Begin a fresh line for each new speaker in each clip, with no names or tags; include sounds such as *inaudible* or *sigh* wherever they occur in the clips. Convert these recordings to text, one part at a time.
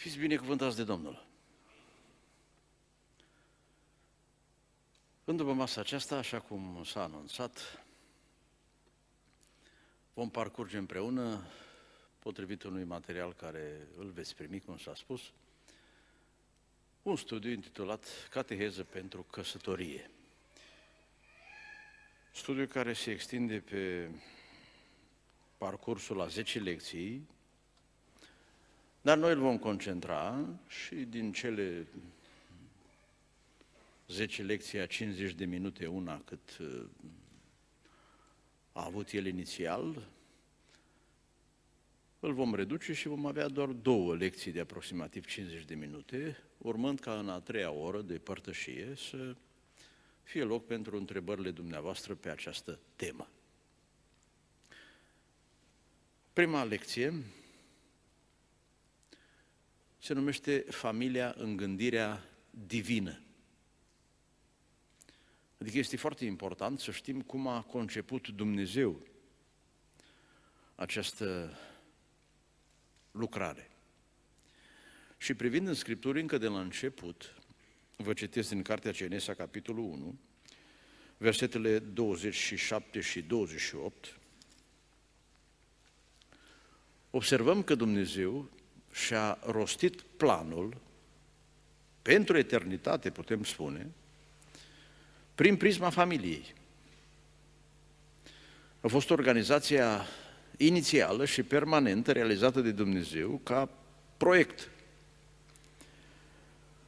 Fiți binecuvântați de Domnul! În după masa aceasta, așa cum s-a anunțat, vom parcurge împreună, potrivit unui material care îl veți primi, cum s-a spus, un studiu intitulat Cateheză pentru căsătorie. Studiu care se extinde pe parcursul la 10 lecții, dar noi îl vom concentra și din cele 10 lecții a 50 de minute, una cât uh, a avut el inițial, îl vom reduce și vom avea doar două lecții de aproximativ 50 de minute, urmând ca în a treia oră de părtășie să fie loc pentru întrebările dumneavoastră pe această temă. Prima lecție se numește Familia în gândirea divină. Adică este foarte important să știm cum a conceput Dumnezeu această lucrare. Și privind în Scripturi încă de la început, vă citesc din Cartea Genesa, capitolul 1, versetele 27 și 28, observăm că Dumnezeu și-a rostit planul pentru eternitate, putem spune, prin prisma familiei. A fost organizația inițială și permanentă realizată de Dumnezeu ca proiect.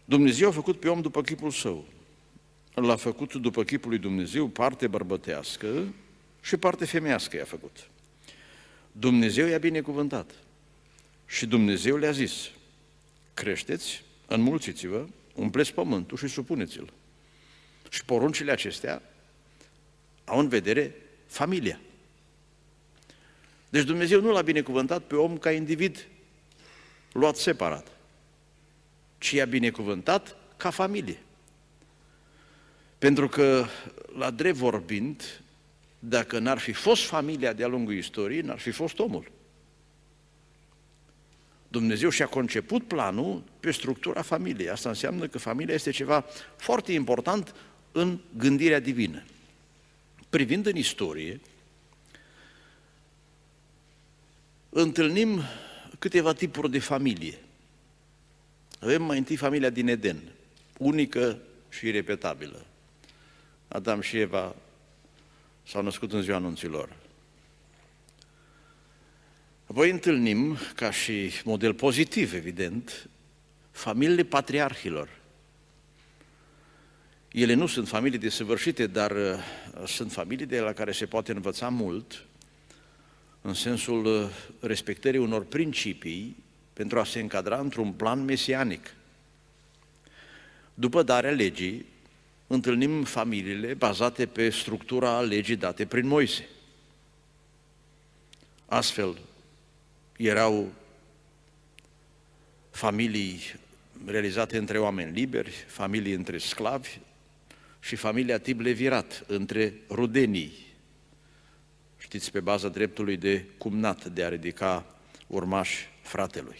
Dumnezeu a făcut pe om după chipul său. L-a făcut după chipul lui Dumnezeu, parte bărbătească și parte femeiască i-a făcut. Dumnezeu i-a binecuvântat și Dumnezeu le-a zis, creșteți, înmulțiți-vă, umpleți pământul și supuneți-l. Și poruncile acestea au în vedere familia. Deci Dumnezeu nu l-a binecuvântat pe om ca individ luat separat, ci i-a binecuvântat ca familie. Pentru că, la drept vorbind, dacă n-ar fi fost familia de-a lungul istoriei, n-ar fi fost omul. Dumnezeu și-a conceput planul pe structura familiei. Asta înseamnă că familia este ceva foarte important în gândirea divină. Privind în istorie, întâlnim câteva tipuri de familie. Avem mai întâi familia din Eden, unică și irepetabilă. Adam și Eva s-au născut în ziua anunților. Apoi întâlnim, ca și model pozitiv, evident, familiile patriarhilor. Ele nu sunt familii desăvârșite, dar uh, sunt familii de la care se poate învăța mult, în sensul uh, respectării unor principii pentru a se încadra într-un plan mesianic. După darea legii, întâlnim familiile bazate pe structura legii date prin Moise. Astfel, erau familii realizate între oameni liberi, familii între sclavi și familia tip levirat, între rudenii. Știți, pe baza dreptului de cumnat de a ridica urmași fratelui.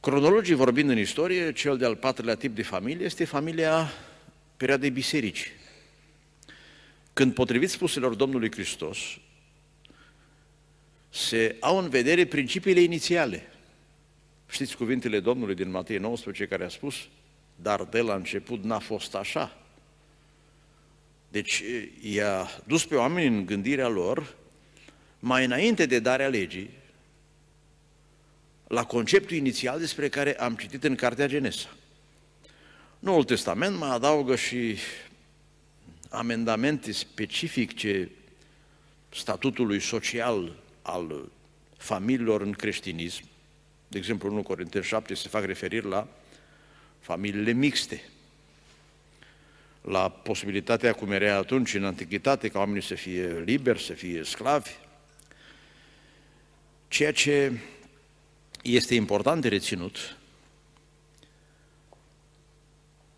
Cronologii vorbind în istorie, cel de-al patrulea tip de familie este familia perioadei bisericii. Când, potrivit spuselor Domnului Hristos, se au în vedere principiile inițiale. Știți cuvintele Domnului din Matei 19 care a spus, dar de la început n-a fost așa. Deci i-a dus pe oameni în gândirea lor, mai înainte de darea legii, la conceptul inițial despre care am citit în Cartea Genesa. Noul Testament mai adaugă și amendamente specifice statutului social al familiilor în creștinism. De exemplu, în 1 Corinteni 7 se fac referiri la familiile mixte, la posibilitatea cum era atunci în antichitate ca oamenii să fie liberi, să fie sclavi, ceea ce este important de reținut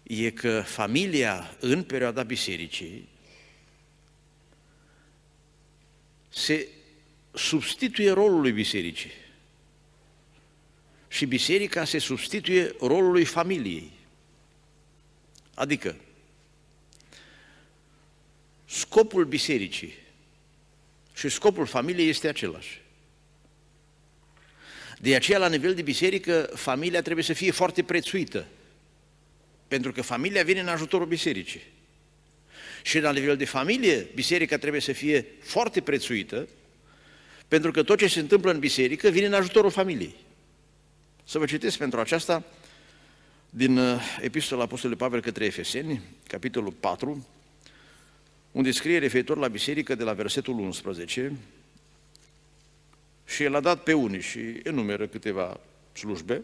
e că familia în perioada bisericii se substituie rolului bisericii. și biserica se substituie rolului familiei. Adică, scopul bisericii și scopul familiei este același. De aceea, la nivel de biserică, familia trebuie să fie foarte prețuită, pentru că familia vine în ajutorul bisericii. Și la nivel de familie, biserica trebuie să fie foarte prețuită, pentru că tot ce se întâmplă în biserică vine în ajutorul familiei. Să vă citesc pentru aceasta din uh, Epistola Apostolului Pavel către Efeseni, capitolul 4, unde scrie referitor la biserică de la versetul 11 și el a dat pe unii și enumeră câteva slujbe,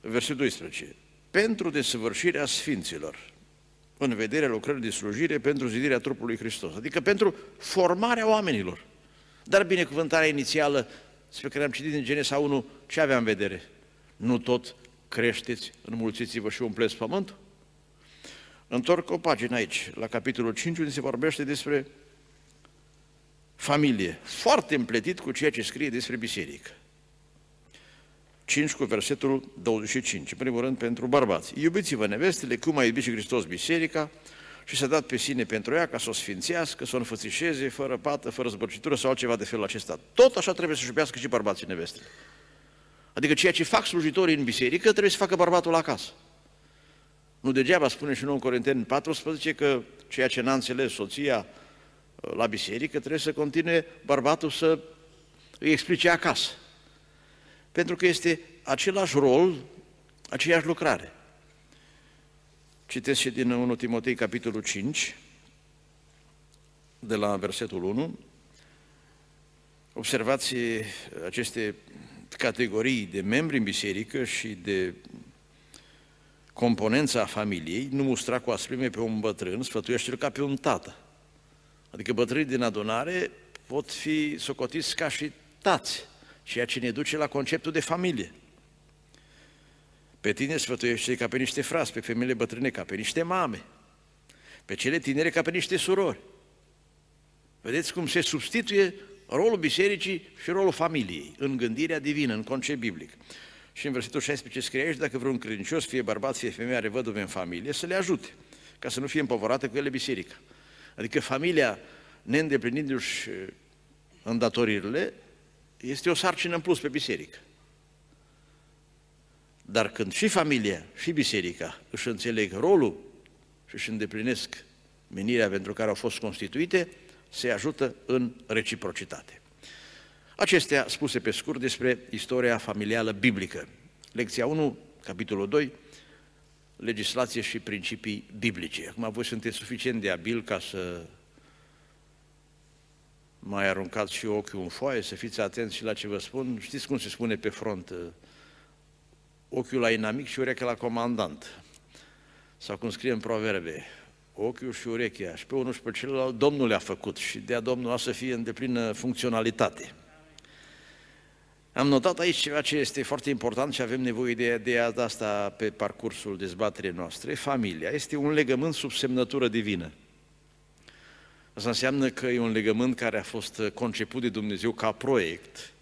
versetul 12, pentru desăvârșirea sfinților, în vederea lucrării de slujire pentru zidirea trupului Hristos, adică pentru formarea oamenilor. Dar binecuvântarea inițială, spre care am citit din Genesa 1, ce avea în vedere? Nu tot creșteți, înmulțiți-vă și umpleți pământul? Întorc o pagină aici, la capitolul 5, unde se vorbește despre familie, foarte împletit cu ceea ce scrie despre biserică. 5 cu versetul 25, în primul rând pentru bărbați. Iubiți-vă nevestele, cum a iubit și Hristos biserica și s-a dat pe sine pentru ea ca să o sfințească, să o înfățișeze, fără pată, fără zbărcitură sau altceva de felul acesta. Tot așa trebuie să-și iubească și bărbații nevestele. Adică ceea ce fac slujitorii în biserică trebuie să facă bărbatul acasă. Nu degeaba spune și nou în Corinteni 14 că ceea ce n-a înțeles soția uh, la biserică trebuie să continue bărbatul să îi explice acasă. Pentru că este același rol, aceeași lucrare. Citesc și din 1 Timotei, capitolul 5, de la versetul 1. Observați aceste categorii de membri în biserică și de componența familiei, nu mustra cu asprime pe un bătrân, sfătuiește-l ca pe un tată. Adică bătrânii din adunare pot fi socotiți ca și tați, ceea ce ne duce la conceptul de familie. Pe tine sfătuiește ca pe niște frați, pe femeile bătrâne ca pe niște mame, pe cele tinere ca pe niște surori. Vedeți cum se substituie rolul bisericii și rolul familiei în gândirea divină, în concept biblic. Și în versetul 16 scrie aici, dacă vreun credincios, fie bărbat, fie femeie, are văduve în familie, să le ajute, ca să nu fie împovărată cu ele biserica. Adică familia, neîndeplinindu-și uh, îndatoririle, este o sarcină în plus pe biserică. Dar când și familia și biserica își înțeleg rolul și își îndeplinesc menirea pentru care au fost constituite, se ajută în reciprocitate. Acestea spuse pe scurt despre istoria familială biblică. Lecția 1, capitolul 2, legislație și principii biblice. Acum voi sunteți suficient de abil ca să mai aruncați și ochiul în foaie, să fiți atenți și la ce vă spun. Știți cum se spune pe front? Ochiul la inamic și urechea la comandant. Sau cum scrie în proverbe, ochiul și urechea, și pe unul și pe celălalt Domnul le-a făcut și de-a Domnul a să fie în deplină funcționalitate. Am notat aici ceva ce este foarte important și avem nevoie de, de asta pe parcursul dezbaterii noastre. Familia este un legământ sub semnătură divină. Asta înseamnă că e un legământ care a fost conceput de Dumnezeu ca proiect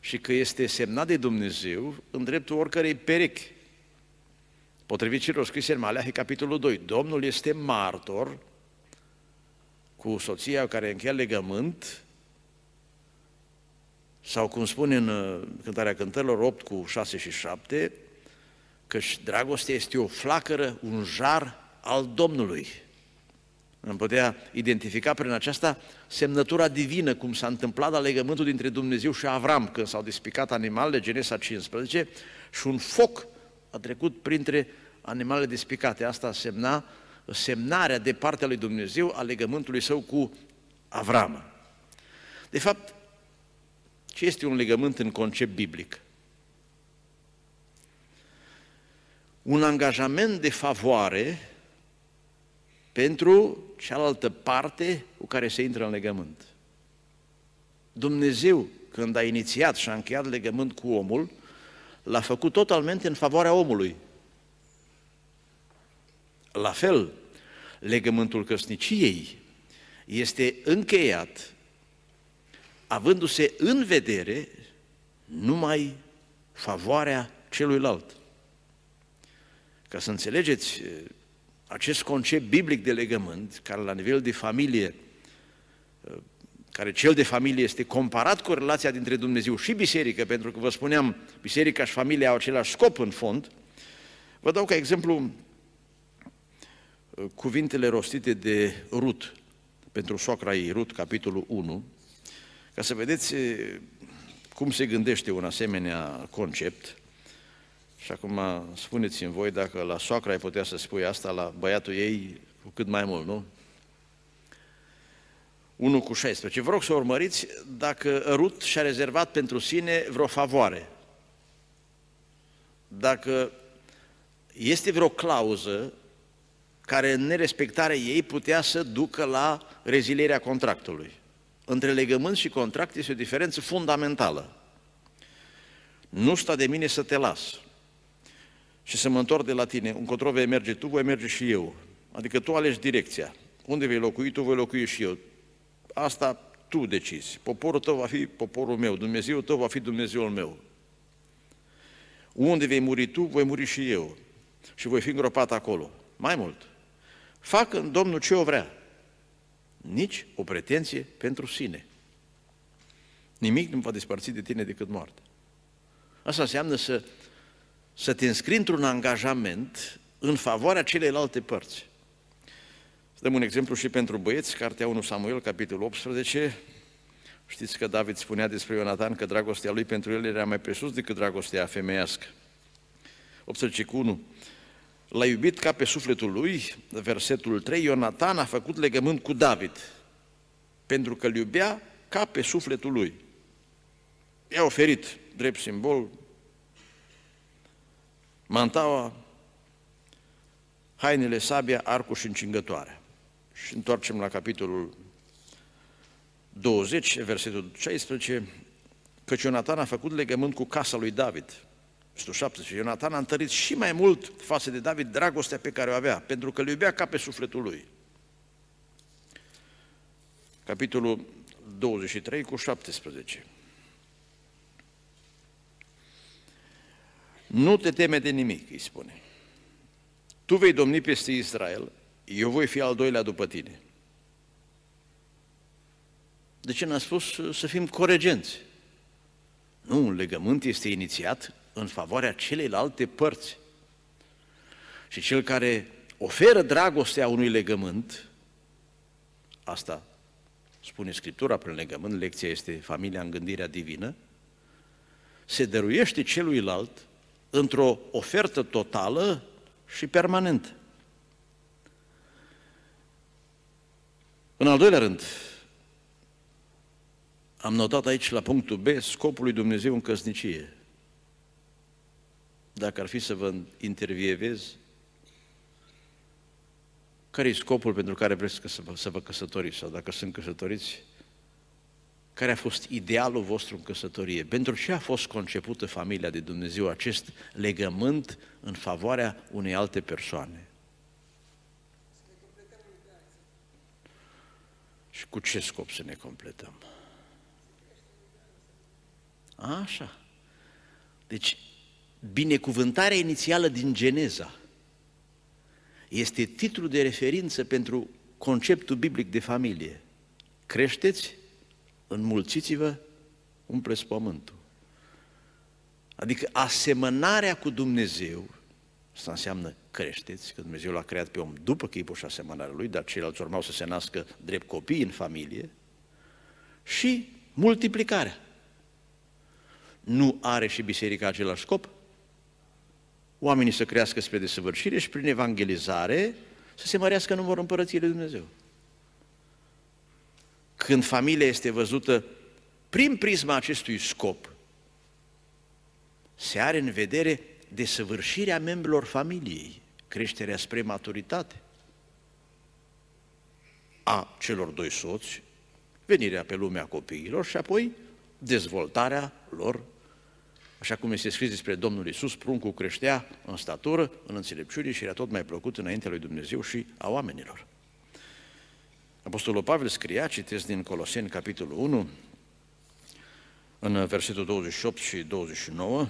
și că este semnat de Dumnezeu în dreptul oricărei perechi. Potrivit celor scrise în Maleahi, capitolul 2, Domnul este martor cu soția care încheia legământ sau cum spune în uh, cântarea cântărilor 8 cu 6 și 7, că dragostea este o flacără, un jar al Domnului. Am putea identifica prin aceasta semnătura divină, cum s-a întâmplat la legământul dintre Dumnezeu și Avram, când s-au despicat animalele, Genesa 15, și un foc a trecut printre animalele despicate. Asta semna semnarea de partea lui Dumnezeu a legământului său cu Avram. De fapt, ce este un legământ în concept biblic? Un angajament de favoare pentru cealaltă parte cu care se intră în legământ. Dumnezeu, când a inițiat și a încheiat legământ cu omul, l-a făcut totalmente în favoarea omului. La fel, legământul căsniciei este încheiat avându-se în vedere numai favoarea celuilalt. Ca să înțelegeți acest concept biblic de legământ, care la nivel de familie, care cel de familie este comparat cu relația dintre Dumnezeu și biserică, pentru că vă spuneam, biserica și familia au același scop în fond, vă dau ca exemplu cuvintele rostite de Rut, pentru soacra ei, Rut, capitolul 1, ca să vedeți cum se gândește un asemenea concept. Și acum spuneți-mi voi dacă la soacra ai putea să spui asta, la băiatul ei cu cât mai mult, nu? 1 cu 16. Vă rog să urmăriți dacă Rut și-a rezervat pentru sine vreo favoare. Dacă este vreo clauză care în nerespectarea ei putea să ducă la rezilierea contractului. Între legământ și contract este o diferență fundamentală. Nu sta de mine să te las și să mă întorc de la tine. Încotro vei merge tu, voi merge și eu. Adică tu alegi direcția. Unde vei locui, tu voi locui și eu. Asta tu decizi. Poporul tău va fi poporul meu, Dumnezeul tău va fi Dumnezeul meu. Unde vei muri tu, voi muri și eu. Și voi fi îngropat acolo. Mai mult, fac în Domnul ce o vrea. Nici o pretenție pentru sine. Nimic nu va despărți de tine decât moarte. Asta înseamnă să, să te înscrii într-un angajament în favoarea celelalte părți. Să dăm un exemplu și pentru băieți, Cartea 1 Samuel, capitolul 18. Știți că David spunea despre Ionatan că dragostea lui pentru el era mai presus decât dragostea femeiască. 18 cu 1. L-a iubit ca pe sufletul lui, versetul 3, Ionatan a făcut legământ cu David, pentru că îl iubea ca pe sufletul lui. I-a oferit drept simbol mantaua, hainele, sabia, arcul și încingătoare. Și întoarcem la capitolul 20, versetul 16, căci Ionatan a făcut legământ cu casa lui David, Versetul 17. Ionatan a întărit și mai mult față de David dragostea pe care o avea, pentru că îl iubea ca pe sufletul lui. Capitolul 23 cu 17. Nu te teme de nimic, îi spune. Tu vei domni peste Israel, eu voi fi al doilea după tine. De ce n-a spus să fim coregenți? Nu, un legământ este inițiat în favoarea celeilalte părți. Și cel care oferă dragostea unui legământ, asta spune Scriptura prin legământ, lecția este familia în gândirea divină, se dăruiește celuilalt într-o ofertă totală și permanentă. În al doilea rând, am notat aici la punctul B scopul lui Dumnezeu în căsnicie dacă ar fi să vă intervievez, care e scopul pentru care vreți să vă, să vă căsătoriți sau dacă sunt căsătoriți, care a fost idealul vostru în căsătorie? Pentru ce a fost concepută familia de Dumnezeu, acest legământ în favoarea unei alte persoane? Și cu ce scop să ne completăm? Așa. Deci, binecuvântarea inițială din Geneza este titlul de referință pentru conceptul biblic de familie. Creșteți, înmulțiți-vă, umpleți pământul. Adică asemănarea cu Dumnezeu, asta înseamnă creșteți, că Dumnezeu l-a creat pe om după chipul și asemănarea lui, dar ceilalți urmau să se nască drept copii în familie, și multiplicarea. Nu are și biserica același scop? oamenii să crească spre desăvârșire și prin evangelizare să se mărească numărul împărăției lui Dumnezeu. Când familia este văzută prin prisma acestui scop, se are în vedere desăvârșirea membrilor familiei, creșterea spre maturitate a celor doi soți, venirea pe lumea copiilor și apoi dezvoltarea lor Așa cum este scris despre Domnul Isus, pruncul creștea în statură, în înțelepciune și era tot mai plăcut înaintea lui Dumnezeu și a oamenilor. Apostolul Pavel scria, citesc din Coloseni, capitolul 1, în versetul 28 și 29,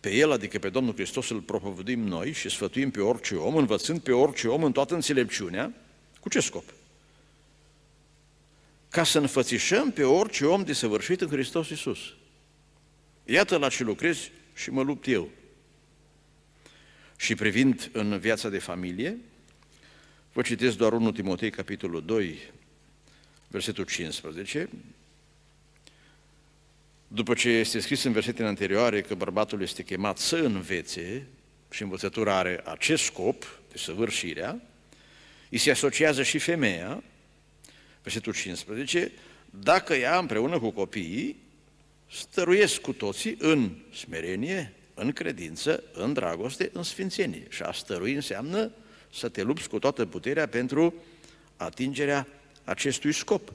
pe El, adică pe Domnul Hristos, îl propovăduim noi și sfătuim pe orice om, învățând pe orice om în toată înțelepciunea, cu ce scop? Ca să înfățișăm pe orice om de săvârșit în Hristos Iisus. Iată la ce lucrez și mă lupt eu. Și privind în viața de familie, vă citesc doar 1 Timotei, capitolul 2, versetul 15, după ce este scris în versetele anterioare că bărbatul este chemat să învețe și învățătura are acest scop de săvârșirea, îi se asociază și femeia, versetul 15, dacă ea împreună cu copiii stăruiesc cu toții în smerenie, în credință, în dragoste, în sfințenie. Și a stărui înseamnă să te lupți cu toată puterea pentru atingerea acestui scop.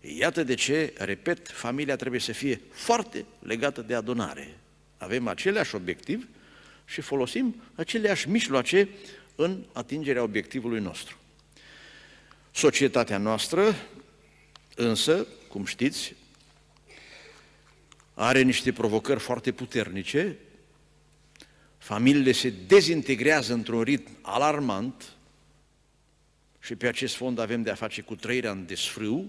Iată de ce, repet, familia trebuie să fie foarte legată de adunare. Avem aceleași obiectiv și folosim aceleași mijloace în atingerea obiectivului nostru. Societatea noastră, însă, cum știți, are niște provocări foarte puternice, familiile se dezintegrează într-un ritm alarmant și pe acest fond avem de a face cu trăirea în desfrâu,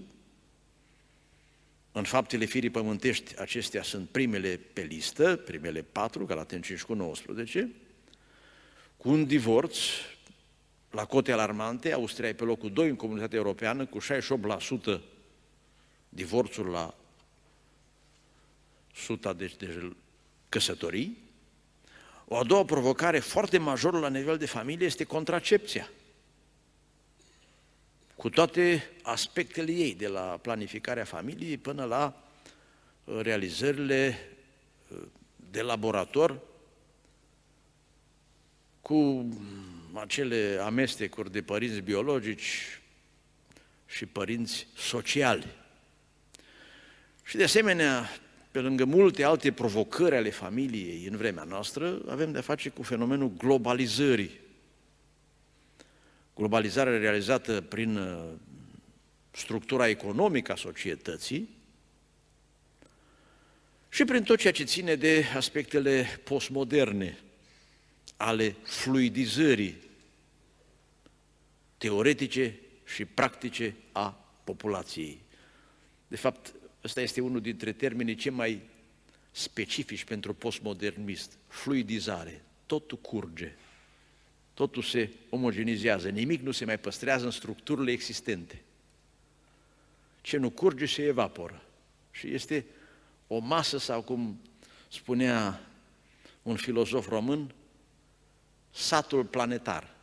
în faptele firii pământești, acestea sunt primele pe listă, primele patru, Galaten 5 cu 19, cu un divorț la cote alarmante, Austria e pe locul 2 în comunitatea europeană, cu 68% divorțuri la suta de, de căsătorii. O a doua provocare foarte majoră la nivel de familie este contracepția cu toate aspectele ei, de la planificarea familiei până la uh, realizările uh, de laborator, cu acele amestecuri de părinți biologici și părinți sociali. Și de asemenea, pe lângă multe alte provocări ale familiei în vremea noastră, avem de-a face cu fenomenul globalizării globalizarea realizată prin uh, structura economică a societății și prin tot ceea ce ține de aspectele postmoderne ale fluidizării teoretice și practice a populației. De fapt, ăsta este unul dintre termenii cei mai specifici pentru postmodernist, fluidizare, totul curge totul se omogenizează, nimic nu se mai păstrează în structurile existente. Ce nu curge se evaporă. Și este o masă sau cum spunea un filozof român, satul planetar.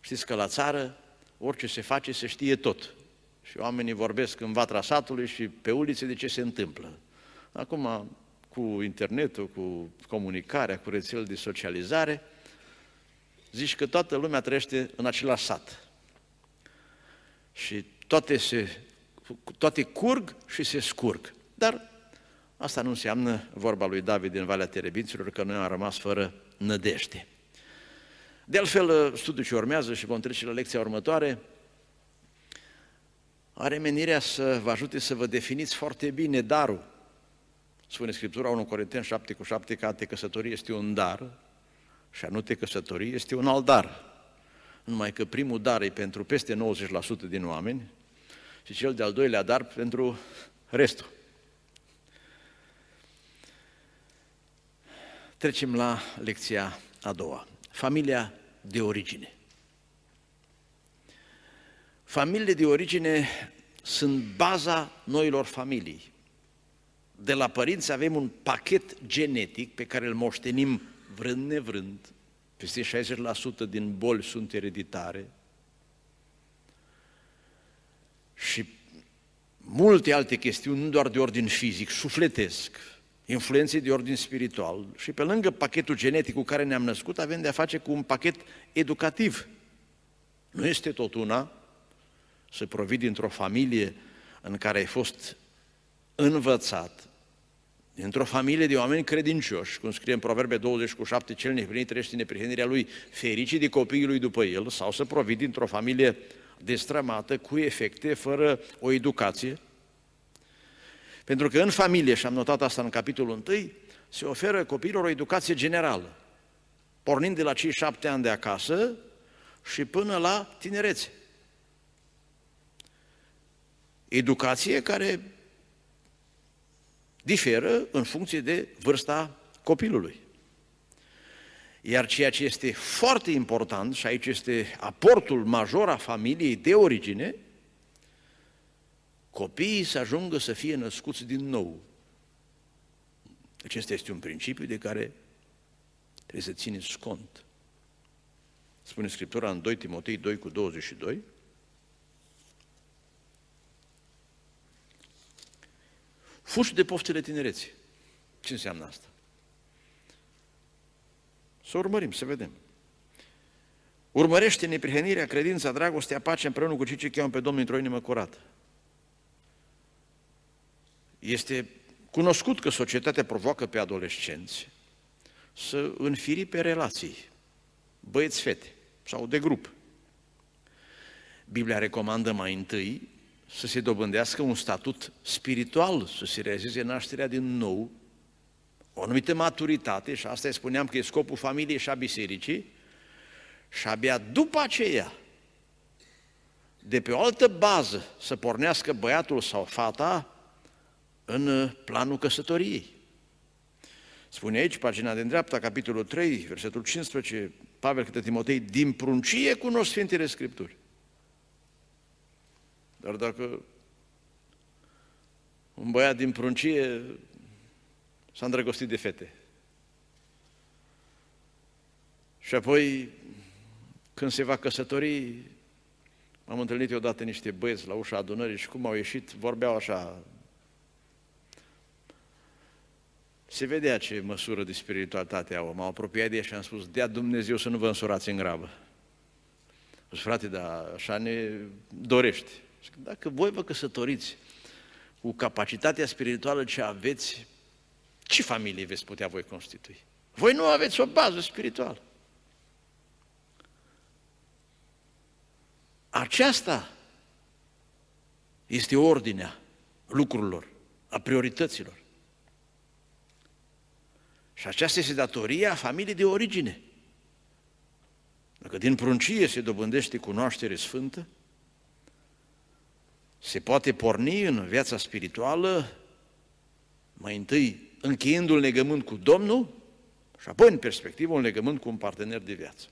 Știți că la țară orice se face se știe tot. Și oamenii vorbesc în vatra satului și pe ulițe de ce se întâmplă. Acum, cu internetul, cu comunicarea, cu rețelele de socializare, zici că toată lumea trăiește în același sat. Și toate, se, toate curg și se scurg. Dar asta nu înseamnă vorba lui David din Valea Terebinților că noi am rămas fără nădejde. De altfel, studiul ce urmează și vom trece la lecția următoare, are menirea să vă ajute să vă definiți foarte bine darul. Spune Scriptura 1 Corinteni 7 cu 7 că a te căsătorie este un dar, și a nu te căsători este un alt dar. Numai că primul dar e pentru peste 90% din oameni și cel de-al doilea dar pentru restul. Trecem la lecția a doua. Familia de origine. Familiile de origine sunt baza noilor familii. De la părinți avem un pachet genetic pe care îl moștenim vrând nevrând, peste 60% din boli sunt ereditare și multe alte chestiuni, nu doar de ordin fizic, sufletesc, influențe de ordin spiritual și pe lângă pachetul genetic cu care ne-am născut, avem de a face cu un pachet educativ. Nu este tot una să provii dintr-o familie în care ai fost învățat, Într-o familie de oameni credincioși, cum scrie în Proverbe 20 cu 7, cel neprihănit trăiește neprihănirea lui, fericit de copiii lui după el, sau să provii dintr-o familie destrămată, cu efecte, fără o educație. Pentru că în familie, și am notat asta în capitolul 1, se oferă copiilor o educație generală, pornind de la cei șapte ani de acasă și până la tinerețe. Educație care diferă în funcție de vârsta copilului. Iar ceea ce este foarte important, și aici este aportul major a familiei de origine, copiii să ajungă să fie născuți din nou. Acesta este un principiu de care trebuie să țineți cont. Spune Scriptura în 2 Timotei 2 cu 22, Fugi de poftele tinereții. Ce înseamnă asta? Să urmărim, să vedem. Urmărește neprihănirea, credința, dragostea, pacea împreună cu cei ce cheamă pe Domnul într-o inimă curată. Este cunoscut că societatea provoacă pe adolescenți să înfiri pe relații, băieți-fete sau de grup. Biblia recomandă mai întâi să se dobândească un statut spiritual, să se realizeze nașterea din nou, o anumită maturitate, și asta spuneam că e scopul familiei și a bisericii, și abia după aceea, de pe o altă bază, să pornească băiatul sau fata în planul căsătoriei. Spune aici, pagina de dreapta, capitolul 3, versetul 15, Pavel către Timotei, din pruncie cunosc Sfintele Scripturi. Dar dacă un băiat din pruncie s-a îndrăgostit de fete și apoi când se va căsători, am întâlnit odată niște băieți la ușa adunării și cum au ieșit, vorbeau așa. Se vedea ce măsură de spiritualitate au. M-au apropiat de ei și am spus, dea Dumnezeu să nu vă însurați în grabă. Spus, frate, dar așa ne dorești. Dacă voi vă căsătoriți cu capacitatea spirituală ce aveți, ce familie veți putea voi constitui? Voi nu aveți o bază spirituală. Aceasta este ordinea lucrurilor, a priorităților. Și aceasta este datoria familiei de origine. Dacă din pruncie se dobândește cunoaștere sfântă, se poate porni în viața spirituală mai întâi încheiindu-l legământ cu Domnul și apoi în perspectivă un legământ cu un partener de viață.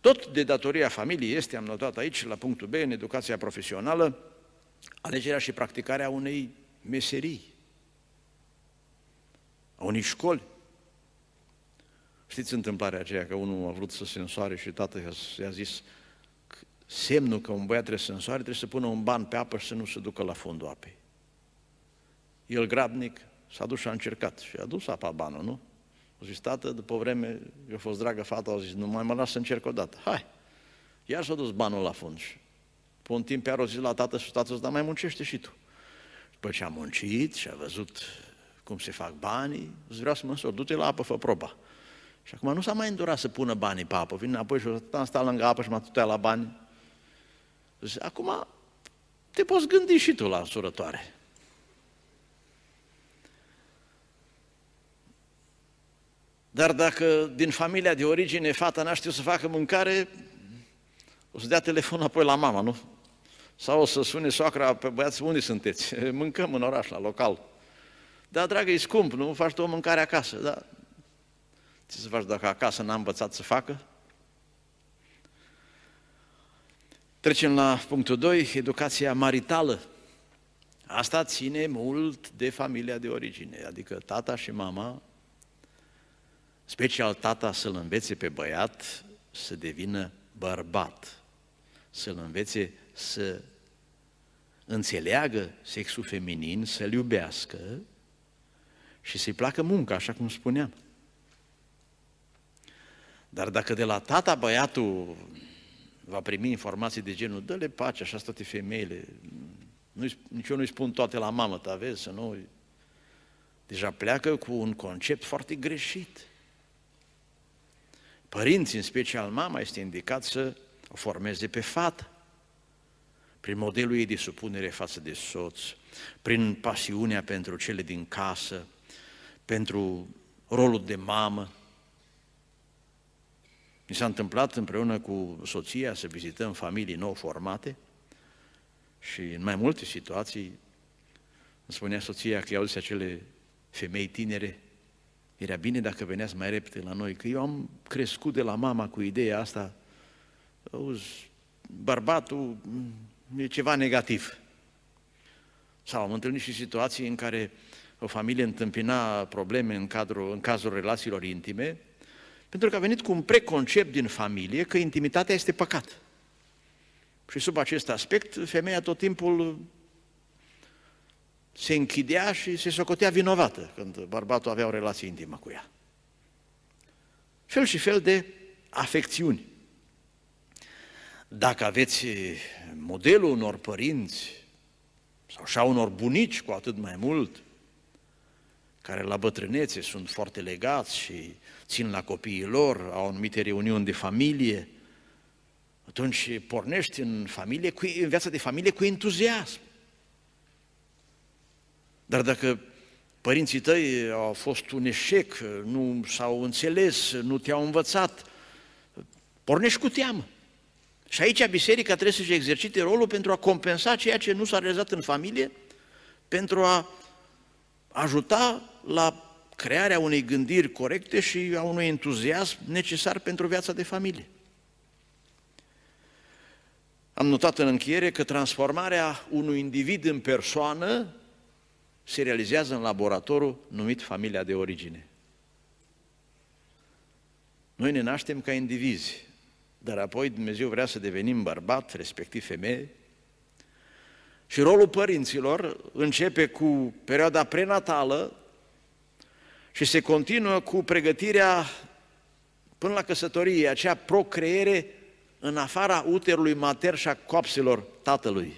Tot de datoria familiei este, am notat aici, la punctul B, în educația profesională, alegerea și practicarea unei meserii, a unei școli. Știți întâmplarea aceea că unul a vrut să se însoare și tatăl i-a zis, semnul că un băiat trebuie să însoare, trebuie să pună un ban pe apă și să nu se ducă la fundul apei. El grabnic s-a dus și a încercat și a dus apa banul, nu? A zis, tată, după vreme, eu a fost dragă fata, a zis, nu mai mă las să încerc o dată. Hai! Iar s-a dus banul la fund și pe un timp iar o zis la tată și tată, dar mai muncește și tu. După ce a muncit și a văzut cum se fac banii, îți vreau să mă însor, du-te la apă, fă proba. Și acum nu s-a mai îndurat să pună banii pe apă, vine apoi și am stat lângă apă și m-a tutea la bani. Zice, acum te poți gândi și tu la însurătoare. Dar dacă din familia de origine fata n-a știut să facă mâncare, o să dea telefonul apoi la mama, nu? Sau o să sune soacra pe băiați, unde sunteți? *laughs* Mâncăm în oraș, la local. Da, dragă, e scump, nu? Faci tu o mâncare acasă. Da. Ce să faci dacă acasă n-a învățat să facă? Trecem la punctul 2, educația maritală. Asta ține mult de familia de origine, adică tata și mama, special tata să-l învețe pe băiat să devină bărbat, să-l învețe să înțeleagă sexul feminin, să-l iubească și să-i placă munca, așa cum spuneam. Dar dacă de la tata băiatul va primi informații de genul, dă-le pace, așa toate femeile, nu nici eu nu-i spun toate la mamă ta, vezi, să nu... Deja pleacă cu un concept foarte greșit. Părinții, în special mama, este indicat să o formeze pe fată. prin modelul ei de supunere față de soț, prin pasiunea pentru cele din casă, pentru rolul de mamă. Mi s-a întâmplat împreună cu soția să vizităm familii nou formate și în mai multe situații îmi spunea soția că iau acele femei tinere, era bine dacă veneați mai repede la noi, că eu am crescut de la mama cu ideea asta, auzi, bărbatul e ceva negativ. Sau am întâlnit și situații în care o familie întâmpina probleme în, cadrul, în cazul relațiilor intime, pentru că a venit cu un preconcept din familie că intimitatea este păcat. Și sub acest aspect, femeia tot timpul se închidea și se socotea vinovată când bărbatul avea o relație intimă cu ea. Fel și fel de afecțiuni. Dacă aveți modelul unor părinți sau și a unor bunici cu atât mai mult, care la bătrânețe sunt foarte legați și țin la copiii lor, au anumite reuniuni de familie, atunci pornești în, familie cu, în viața de familie cu entuziasm. Dar dacă părinții tăi au fost un eșec, nu s-au înțeles, nu te-au învățat, pornești cu teamă. Și aici biserica trebuie să-și exercite rolul pentru a compensa ceea ce nu s-a realizat în familie, pentru a ajuta la crearea unei gândiri corecte și a unui entuziasm necesar pentru viața de familie. Am notat în încheiere că transformarea unui individ în persoană se realizează în laboratorul numit familia de origine. Noi ne naștem ca indivizi, dar apoi Dumnezeu vrea să devenim bărbat, respectiv femeie, și rolul părinților începe cu perioada prenatală și se continuă cu pregătirea până la căsătorie, acea procreere în afara uterului mater și a coapselor tatălui.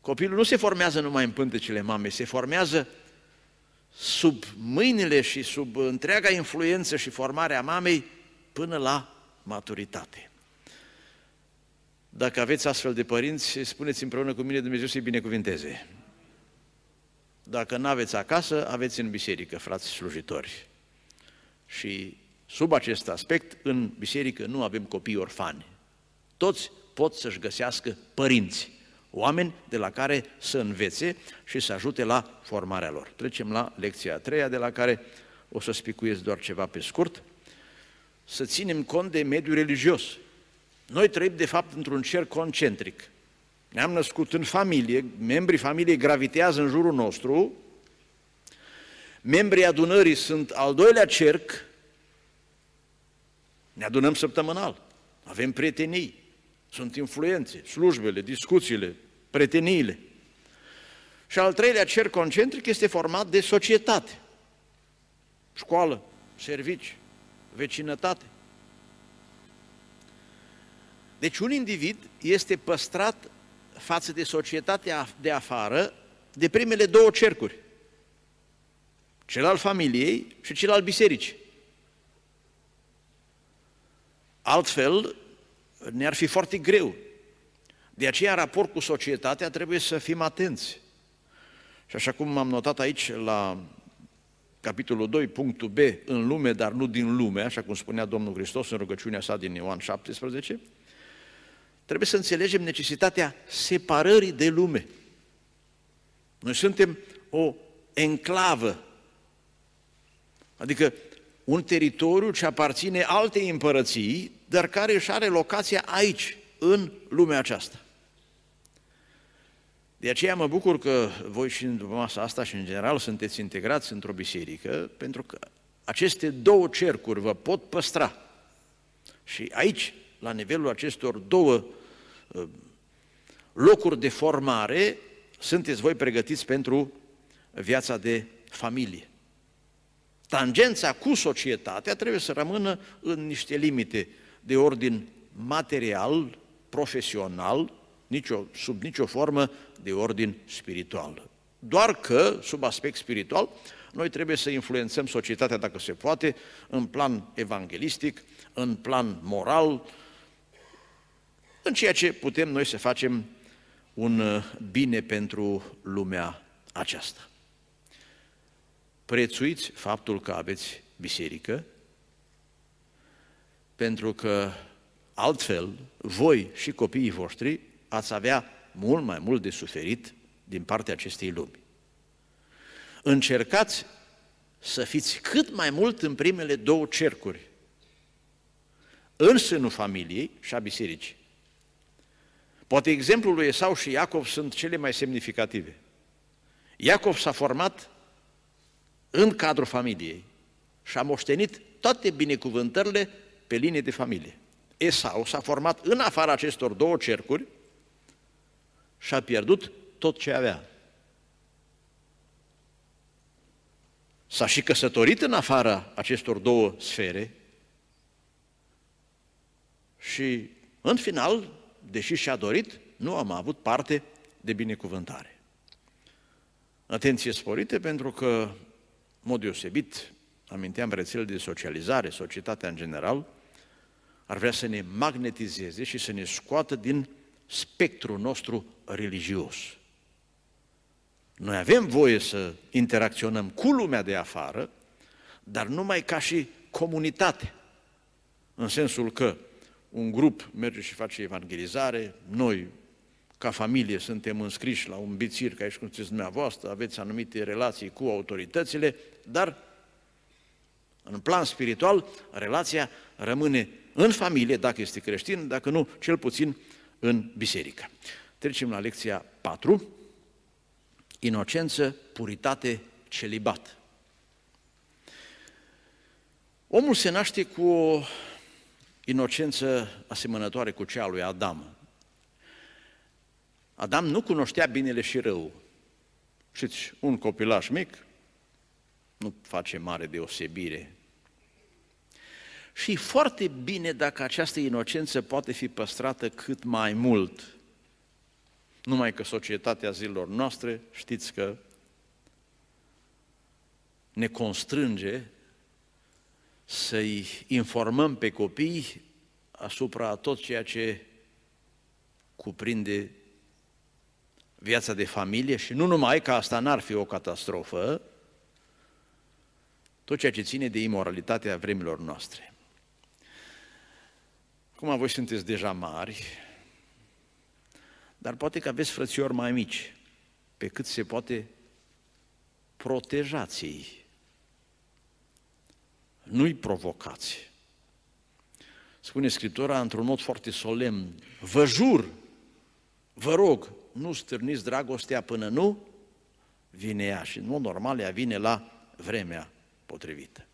Copilul nu se formează numai în pântecele mamei, se formează sub mâinile și sub întreaga influență și formarea mamei până la maturitate. Dacă aveți astfel de părinți, spuneți împreună cu mine, Dumnezeu să-i binecuvinteze. Dacă nu aveți acasă, aveți în biserică, frați slujitori. Și sub acest aspect, în biserică nu avem copii orfani. Toți pot să-și găsească părinți, oameni de la care să învețe și să ajute la formarea lor. Trecem la lecția a treia, de la care o să spicuiesc doar ceva pe scurt. Să ținem cont de mediul religios. Noi trăim, de fapt, într-un cer concentric. Ne-am născut în familie, membrii familiei gravitează în jurul nostru, membrii adunării sunt al doilea cerc, ne adunăm săptămânal, avem prietenii, sunt influențe, slujbele, discuțiile, prieteniile. Și al treilea cerc concentric este format de societate, școală, servici, vecinătate. Deci un individ este păstrat față de societatea de afară de primele două cercuri, cel al familiei și cel al bisericii. Altfel, ne-ar fi foarte greu. De aceea, în raport cu societatea, trebuie să fim atenți. Și așa cum am notat aici la capitolul 2, punctul B, în lume, dar nu din lume, așa cum spunea Domnul Hristos în rugăciunea sa din Ioan 17, trebuie să înțelegem necesitatea separării de lume. Noi suntem o enclavă, adică un teritoriu ce aparține alte împărății, dar care își are locația aici, în lumea aceasta. De aceea mă bucur că voi și în masa asta și în general sunteți integrați într-o biserică, pentru că aceste două cercuri vă pot păstra. Și aici, la nivelul acestor două uh, locuri de formare, sunteți voi pregătiți pentru viața de familie. Tangența cu societatea trebuie să rămână în niște limite de ordin material, profesional, nicio, sub nicio formă de ordin spiritual. Doar că, sub aspect spiritual, noi trebuie să influențăm societatea, dacă se poate, în plan evanghelistic, în plan moral, în ceea ce putem noi să facem un uh, bine pentru lumea aceasta. Prețuiți faptul că aveți biserică, pentru că altfel voi și copiii voștri ați avea mult mai mult de suferit din partea acestei lumi. Încercați să fiți cât mai mult în primele două cercuri, în sânul familiei și a bisericii. Poate exemplul lui Esau și Iacov sunt cele mai semnificative. Iacov s-a format în cadrul familiei și a moștenit toate binecuvântările pe linie de familie. Esau s-a format în afara acestor două cercuri și a pierdut tot ce avea. S-a și căsătorit în afara acestor două sfere și, în final, deși și-a dorit, nu am avut parte de binecuvântare. Atenție sporită pentru că, în mod deosebit, aminteam rețelele de socializare, societatea în general, ar vrea să ne magnetizeze și să ne scoată din spectrul nostru religios. Noi avem voie să interacționăm cu lumea de afară, dar numai ca și comunitate, în sensul că un grup merge și face evangelizare, noi, ca familie, suntem înscriși la un bițir, ca aici cum știți dumneavoastră, aveți anumite relații cu autoritățile, dar în plan spiritual, relația rămâne în familie, dacă este creștin, dacă nu, cel puțin în biserică. Trecem la lecția 4. Inocență, puritate, celibat. Omul se naște cu o inocență asemănătoare cu cea a lui Adam. Adam nu cunoștea binele și rău. Știți, un copilaș mic nu face mare deosebire. Și foarte bine dacă această inocență poate fi păstrată cât mai mult. Numai că societatea zilor noastre, știți că ne constrânge să-i informăm pe copii asupra tot ceea ce cuprinde viața de familie și nu numai că asta n-ar fi o catastrofă, tot ceea ce ține de imoralitatea vremilor noastre. Acum voi sunteți deja mari, dar poate că aveți frățiori mai mici, pe cât se poate protejați-i nu-i provocați. Spune Scriptura într-un mod foarte solemn, vă jur, vă rog, nu stârniți dragostea până nu vine ea și în mod normal ea vine la vremea potrivită.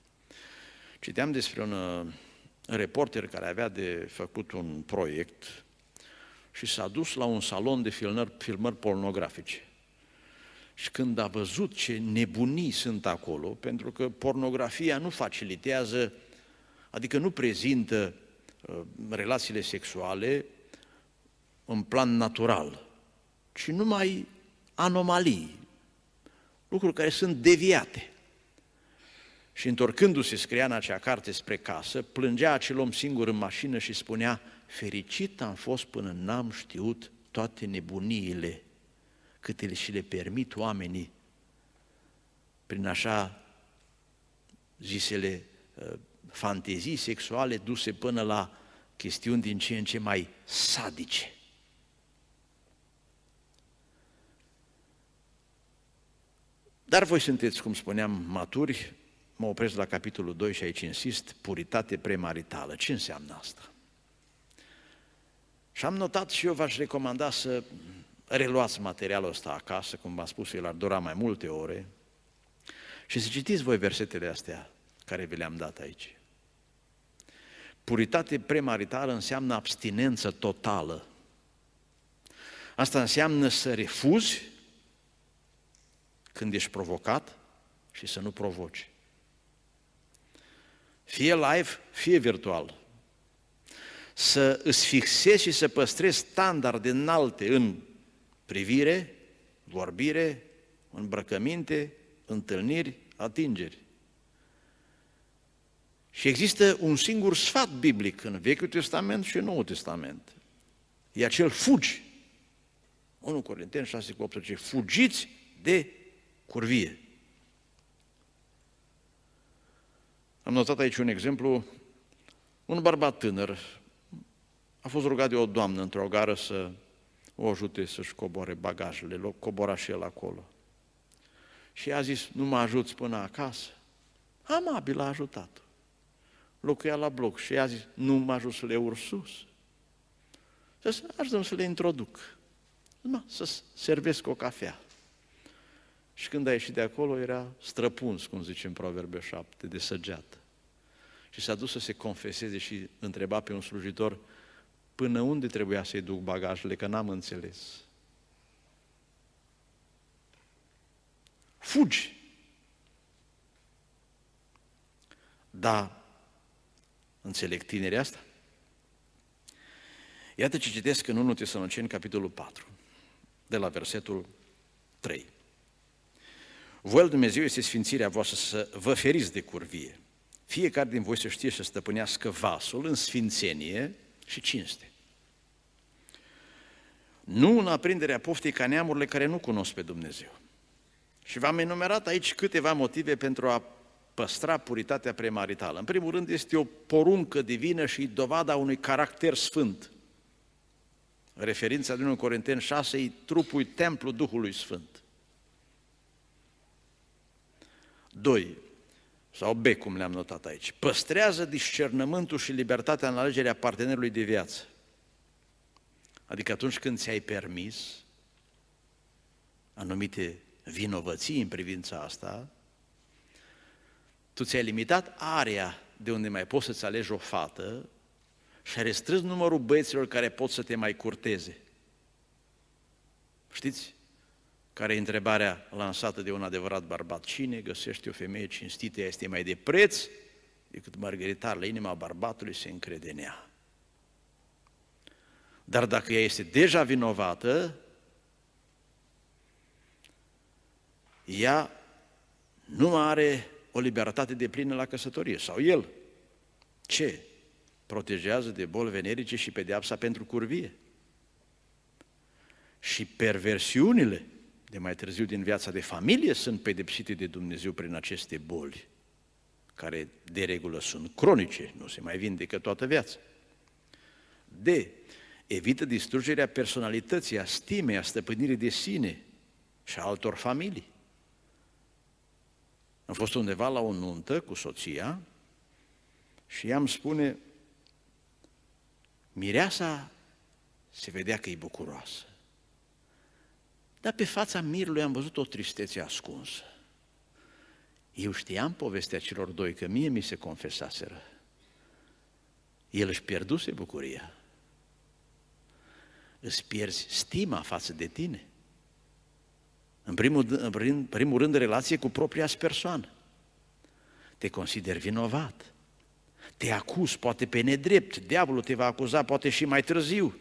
Citeam despre un uh, reporter care avea de făcut un proiect și s-a dus la un salon de filmări, filmări pornografice. Și când a văzut ce nebunii sunt acolo, pentru că pornografia nu facilitează, adică nu prezintă uh, relațiile sexuale în plan natural, ci numai anomalii, lucruri care sunt deviate. Și întorcându-se, scria în acea carte spre casă, plângea acel om singur în mașină și spunea, fericit am fost până n-am știut toate nebuniile cât și le permit oamenii prin așa zisele uh, fantezii sexuale duse până la chestiuni din ce în ce mai sadice. Dar voi sunteți, cum spuneam, maturi, mă opresc la capitolul 2 și aici insist, puritate premaritală. Ce înseamnă asta? Și am notat și eu v-aș recomanda să reluați materialul ăsta acasă, cum v-am spus, el ar dura mai multe ore, și să citiți voi versetele astea care vi le-am dat aici. Puritate premaritală înseamnă abstinență totală. Asta înseamnă să refuzi când ești provocat și să nu provoci. Fie live, fie virtual. Să îți fixezi și să păstrezi standarde înalte în privire, vorbire, îmbrăcăminte, întâlniri, atingeri. Și există un singur sfat biblic în Vechiul Testament și în Noul Testament. e acel fugi. 1 Corinteni 6 cu 18. Fugiți de curvie. Am notat aici un exemplu. Un bărbat tânăr a fost rugat de o doamnă într-o gară să o ajute să-și coboare bagajele, cobora și el acolo. Și a zis, nu mă ajuți până acasă? Amabil a ajutat-o. Locuia la bloc și a zis, nu mă ajut să le urc sus. Să ajutăm să le introduc. Numai să servesc o cafea. Și când a ieșit de acolo, era străpuns, cum zice în Proverbe 7, de săgeată. Și s-a dus să se confeseze și întreba pe un slujitor, până unde trebuia să-i duc bagajele, că n-am înțeles. Fugi. Da, înțeleg tinerii asta? Iată ce citesc în 1 Tesaloniceni, capitolul 4, de la versetul 3. Voia Dumnezeu este sfințirea voastră să vă feriți de curvie. Fiecare din voi să știe să stăpânească vasul în sfințenie și cinste. Nu în aprinderea poftei ca neamurile care nu cunosc pe Dumnezeu. Și v-am enumerat aici câteva motive pentru a păstra puritatea premaritală. În primul rând este o poruncă divină și dovada unui caracter sfânt. Referința din 1 Corinteni 6 e trupul templu Duhului Sfânt. 2. Sau B, cum le-am notat aici. Păstrează discernământul și libertatea în alegerea partenerului de viață. Adică atunci când ți-ai permis anumite vinovății în privința asta, tu ți-ai limitat area de unde mai poți să-ți alegi o fată și ai restrâns numărul băieților care pot să te mai curteze. Știți? Care e întrebarea lansată de un adevărat bărbat. Cine găsește o femeie cinstită, este mai de preț decât Margaritar la inima bărbatului se încrede în ea. Dar dacă ea este deja vinovată, ea nu are o libertate de plină la căsătorie. Sau el. Ce? Protejează de boli venerice și pedeapsa pentru curvie. Și perversiunile de mai târziu din viața de familie sunt pedepsite de Dumnezeu prin aceste boli, care de regulă sunt cronice, nu se mai vindecă toată viața. D. Evită distrugerea personalității, a stimei, a stăpânirii de sine și a altor familii. Am fost undeva la o nuntă cu soția și ea îmi spune, mireasa se vedea că e bucuroasă. Dar pe fața mirului am văzut o tristețe ascunsă. Eu știam povestea celor doi, că mie mi se confesaseră. El își pierduse bucuria. Îți pierzi stima față de tine. În primul, în prim, primul rând, relație cu propria persoană. Te consideri vinovat. Te acuz, poate pe nedrept. Diavolul te va acuza, poate și mai târziu.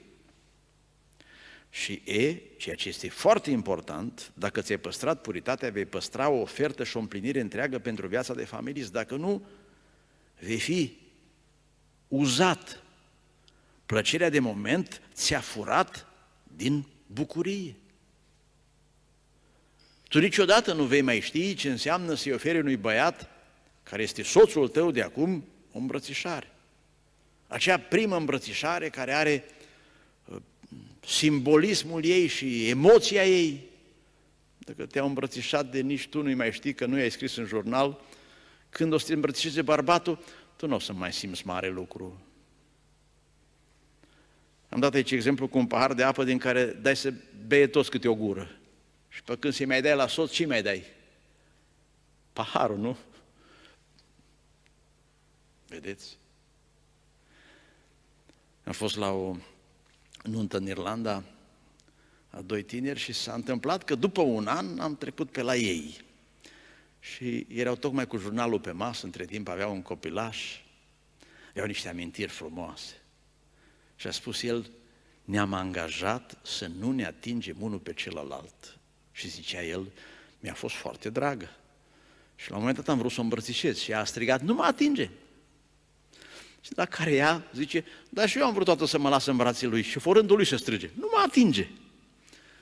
Și E, ceea ce este foarte important, dacă ți-ai păstrat puritatea, vei păstra o ofertă și o împlinire întreagă pentru viața de familie. Dacă nu, vei fi uzat. Plăcerea de moment ți-a furat din bucurie. Tu niciodată nu vei mai ști ce înseamnă să-i oferi unui băiat care este soțul tău de acum o îmbrățișare. Acea primă îmbrățișare care are uh, simbolismul ei și emoția ei. Dacă te-au îmbrățișat de nici tu nu mai știi că nu i-ai scris în jurnal, când o să te îmbrățișeze bărbatul, tu nu o să mai simți mare lucru. Am dat aici exemplu cu un pahar de apă din care dai să beie toți câte o gură. Și pe când să-i mai dai la soț, ce mai dai? Paharul, nu? Vedeți? Am fost la o nuntă în Irlanda a doi tineri și s-a întâmplat că după un an am trecut pe la ei. Și erau tocmai cu jurnalul pe masă, între timp aveau un copilaș, aveau niște amintiri frumoase. Și a spus el, ne-am angajat să nu ne atingem unul pe celălalt. Și zicea el, mi-a fost foarte dragă. Și la un moment dat am vrut să o îmbrățișez și a strigat, nu mă atinge. Și la care ea zice, dar și eu am vrut toată să mă las în brațele lui și forândul lui să strige. Nu mă atinge.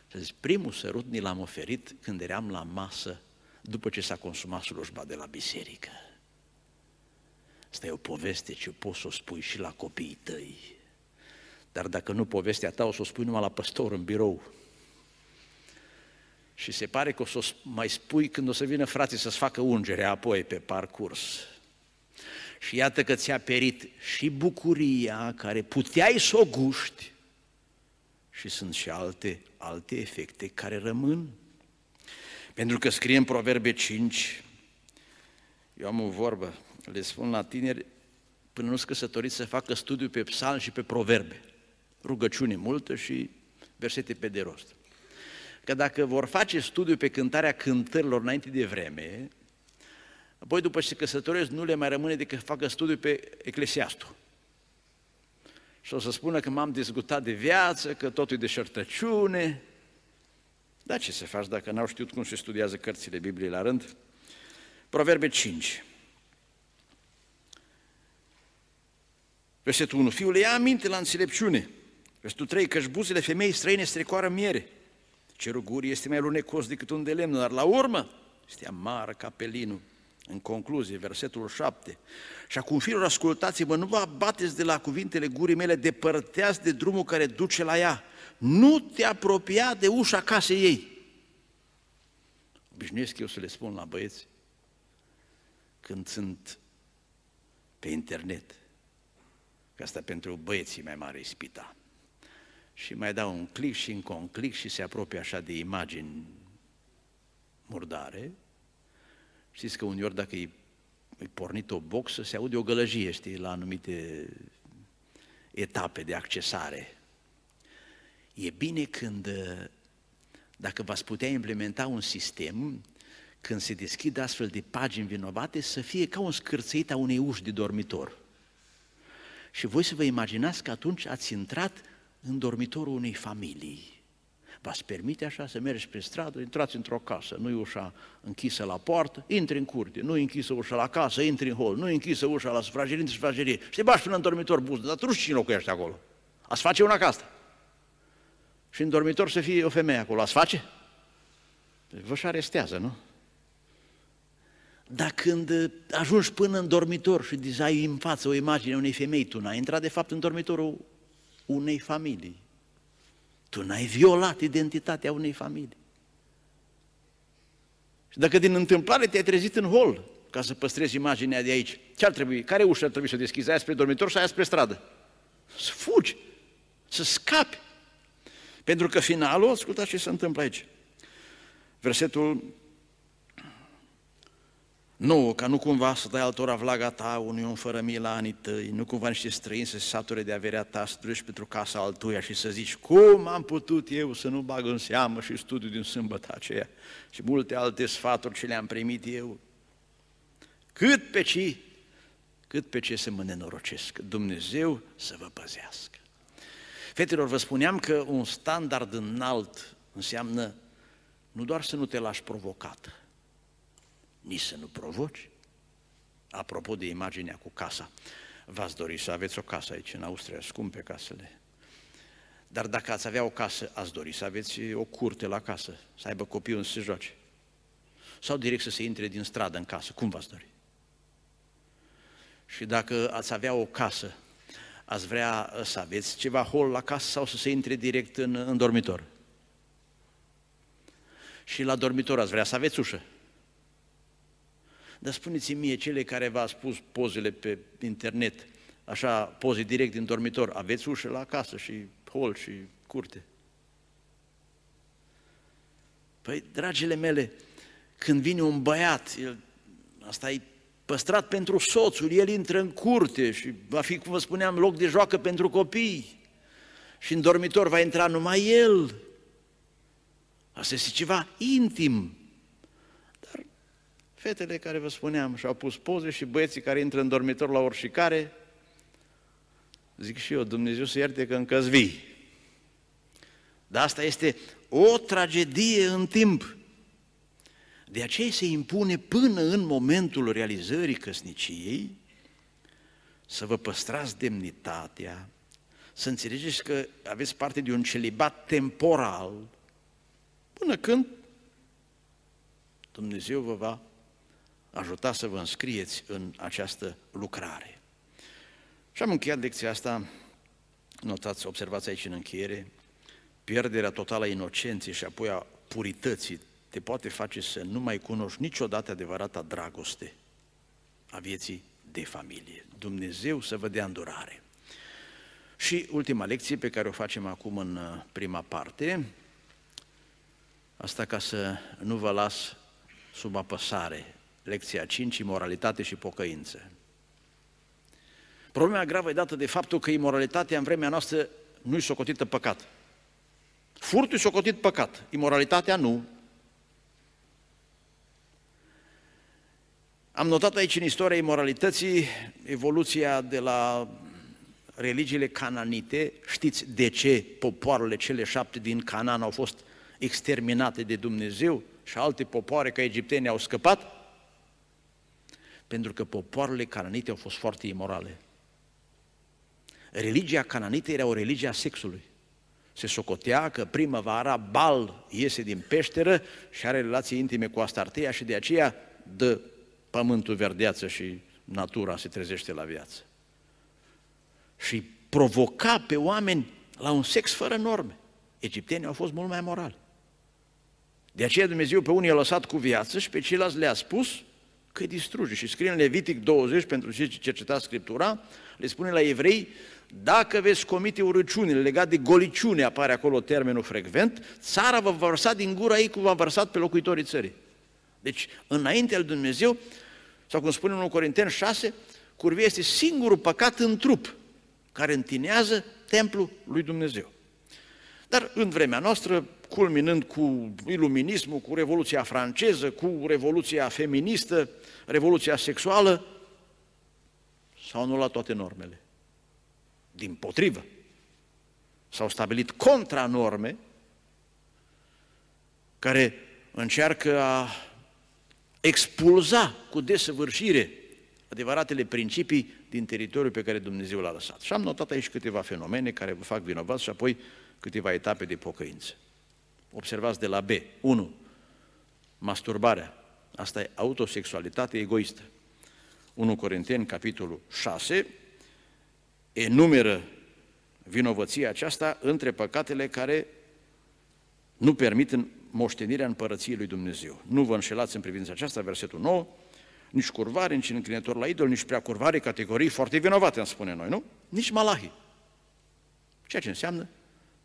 Și zice, primul sărut ni l-am oferit când eram la masă după ce s-a consumat slujba de la biserică. Asta e o poveste ce poți să o spui și la copiii tăi. Dar dacă nu povestea ta, o să o spui numai la păstor în birou. Și se pare că o să o mai spui când o să vină frații să-ți facă ungerea apoi pe parcurs. Și iată că ți-a perit și bucuria care puteai să o guști și sunt și alte, alte efecte care rămân. Pentru că scrie în Proverbe 5, eu am o vorbă, le spun la tineri, până nu-s căsătoriți să facă studiu pe psalm și pe proverbe. Rugăciune multă și versete pe de rost. Că dacă vor face studiu pe cântarea cântărilor înainte de vreme, apoi după ce se căsătoresc nu le mai rămâne decât să facă studiu pe Eclesiastul. Și o să spună că m-am dezgutat de viață, că totul e deșertăciune. Da, ce să faci dacă n-au știut cum se studiază cărțile Bibliei la rând? Proverbe 5. Versetul 1. Fiul ia aminte la înțelepciune. Versetul 3. Căci buzele femei străine strecoară miere. Cerul gurii este mai lunecos decât un de lemn, dar la urmă este amară ca pelinul. În concluzie, versetul 7. Și acum, fiilor, ascultați-mă, nu vă abateți de la cuvintele gurii mele, depărteați de drumul care duce la ea. Nu te apropia de ușa casei ei. Obișnuiesc eu să le spun la băieți când sunt pe internet, că asta pentru băieții mai mare ispita. Și mai dau un click și încă un click și se apropie așa de imagini murdare. Știți că uneori dacă e, e pornit o boxă, se aude o gălăgie, știi, la anumite etape de accesare. E bine când, dacă v-ați putea implementa un sistem, când se deschid astfel de pagini vinovate, să fie ca un scârțăit a unei uși de dormitor. Și voi să vă imaginați că atunci ați intrat în dormitorul unei familii. V-ați permite așa să mergeți pe stradă, intrați într-o casă, nu e ușa închisă la poartă, intri în curte, nu e închisă ușa la casă, intri în hol, nu e închisă ușa la sufragerie, intri în sufragerie și te bași până în dormitor buză, dar tu nu știi cine locuiește acolo. Ați face una ca asta. Și în dormitor să fie o femeie acolo, ați face? Vă și arestează, nu? Dar când ajungi până în dormitor și ai în față o imagine a unei femei, tu n-ai intrat de fapt în dormitorul unei familii. Tu n-ai violat identitatea unei familii. Și dacă din întâmplare te-ai trezit în hol ca să păstrezi imaginea de aici, ce ar trebui? Care ușă ar trebui să deschizi? Aia spre dormitor sau aia spre stradă? Să fugi, să scapi. Pentru că finalul, ascultați ce se întâmplă aici. Versetul nu, ca nu cumva să dai altora vlaga ta, unui om fără milă anii tăi, nu cumva niște străini să se sature de averea ta, să duci pentru casa altuia și să zici, cum am putut eu să nu bag în seamă și studiu din sâmbătă aceea și multe alte sfaturi ce le-am primit eu. Cât pe ce, cât pe ce să mă nenorocesc, Dumnezeu să vă păzească. Fetelor, vă spuneam că un standard înalt înseamnă nu doar să nu te lași provocată, nici să nu provoci. Apropo de imaginea cu casa, v-ați dori să aveți o casă aici în Austria, scumpe casele. Dar dacă ați avea o casă, ați dori să aveți o curte la casă, să aibă copiii să se joace. Sau direct să se intre din stradă în casă, cum v-ați dori? Și dacă ați avea o casă, ați vrea să aveți ceva hol la casă sau să se intre direct în, în dormitor? Și la dormitor ați vrea să aveți ușă? Dar spuneți-mi mie, cele care v-a spus pozele pe internet, așa, poze direct din dormitor, aveți ușă la casă și hol și curte? Păi, dragile mele, când vine un băiat, el, asta e păstrat pentru soțul, el intră în curte și va fi, cum vă spuneam, loc de joacă pentru copii. Și în dormitor va intra numai el. Asta este ceva intim fetele care vă spuneam și-au pus poze și băieții care intră în dormitor la oricare, zic și eu, Dumnezeu să ierte că încă vii. Dar asta este o tragedie în timp. De aceea se impune până în momentul realizării căsniciei să vă păstrați demnitatea, să înțelegeți că aveți parte de un celibat temporal, până când Dumnezeu vă va ajuta să vă înscrieți în această lucrare. Și am încheiat lecția asta, notați, observați aici în încheiere, pierderea totală a inocenței și apoi a purității te poate face să nu mai cunoști niciodată adevărata dragoste a vieții de familie. Dumnezeu să vă dea îndurare. Și ultima lecție pe care o facem acum în uh, prima parte, asta ca să nu vă las sub apăsare, lecția 5, imoralitate și pocăință. Problema gravă e dată de faptul că imoralitatea în vremea noastră nu-i socotită păcat. Furtul e socotit păcat, imoralitatea nu. Am notat aici în istoria imoralității evoluția de la religiile cananite. Știți de ce popoarele cele șapte din Canaan au fost exterminate de Dumnezeu și alte popoare ca egiptenii au scăpat? Pentru că popoarele cananite au fost foarte imorale. Religia cananită era o religie a sexului. Se socotea că primăvara Bal iese din peșteră și are relații intime cu Astartea și de aceea dă pământul verdeață și natura se trezește la viață. Și provoca pe oameni la un sex fără norme. Egiptenii au fost mult mai morali. De aceea Dumnezeu pe unii a lăsat cu viață și pe ceilalți le-a spus că îi distruge. Și scrie în Levitic 20, pentru cei ce cercetați Scriptura, le spune la evrei, dacă veți comite urăciunile legate de goliciune, apare acolo termenul frecvent, țara va vărsa din gura ei cum va vărsat pe locuitorii țării. Deci, înainte al Dumnezeu, sau cum spune în 1 Corinteni 6, curvia este singurul păcat în trup care întinează templul lui Dumnezeu. Dar în vremea noastră, culminând cu iluminismul, cu Revoluția franceză, cu Revoluția feministă, Revoluția sexuală, s-au anulat toate normele. Din potrivă, s-au stabilit contranorme care încearcă a expulza cu desăvârșire adevăratele principii din teritoriul pe care Dumnezeu l-a lăsat. Și am notat aici câteva fenomene care vă fac vinovați și apoi câteva etape de pocăință. Observați de la B. 1. Masturbarea. Asta e autosexualitate egoistă. 1 Corinteni, capitolul 6, enumeră vinovăția aceasta între păcatele care nu permit în moștenirea împărăției lui Dumnezeu. Nu vă înșelați în privința aceasta, versetul 9, nici curvare, nici înclinător la idol, nici prea curvare, categorii foarte vinovate, am spune noi, nu? Nici malahi. Ceea ce înseamnă,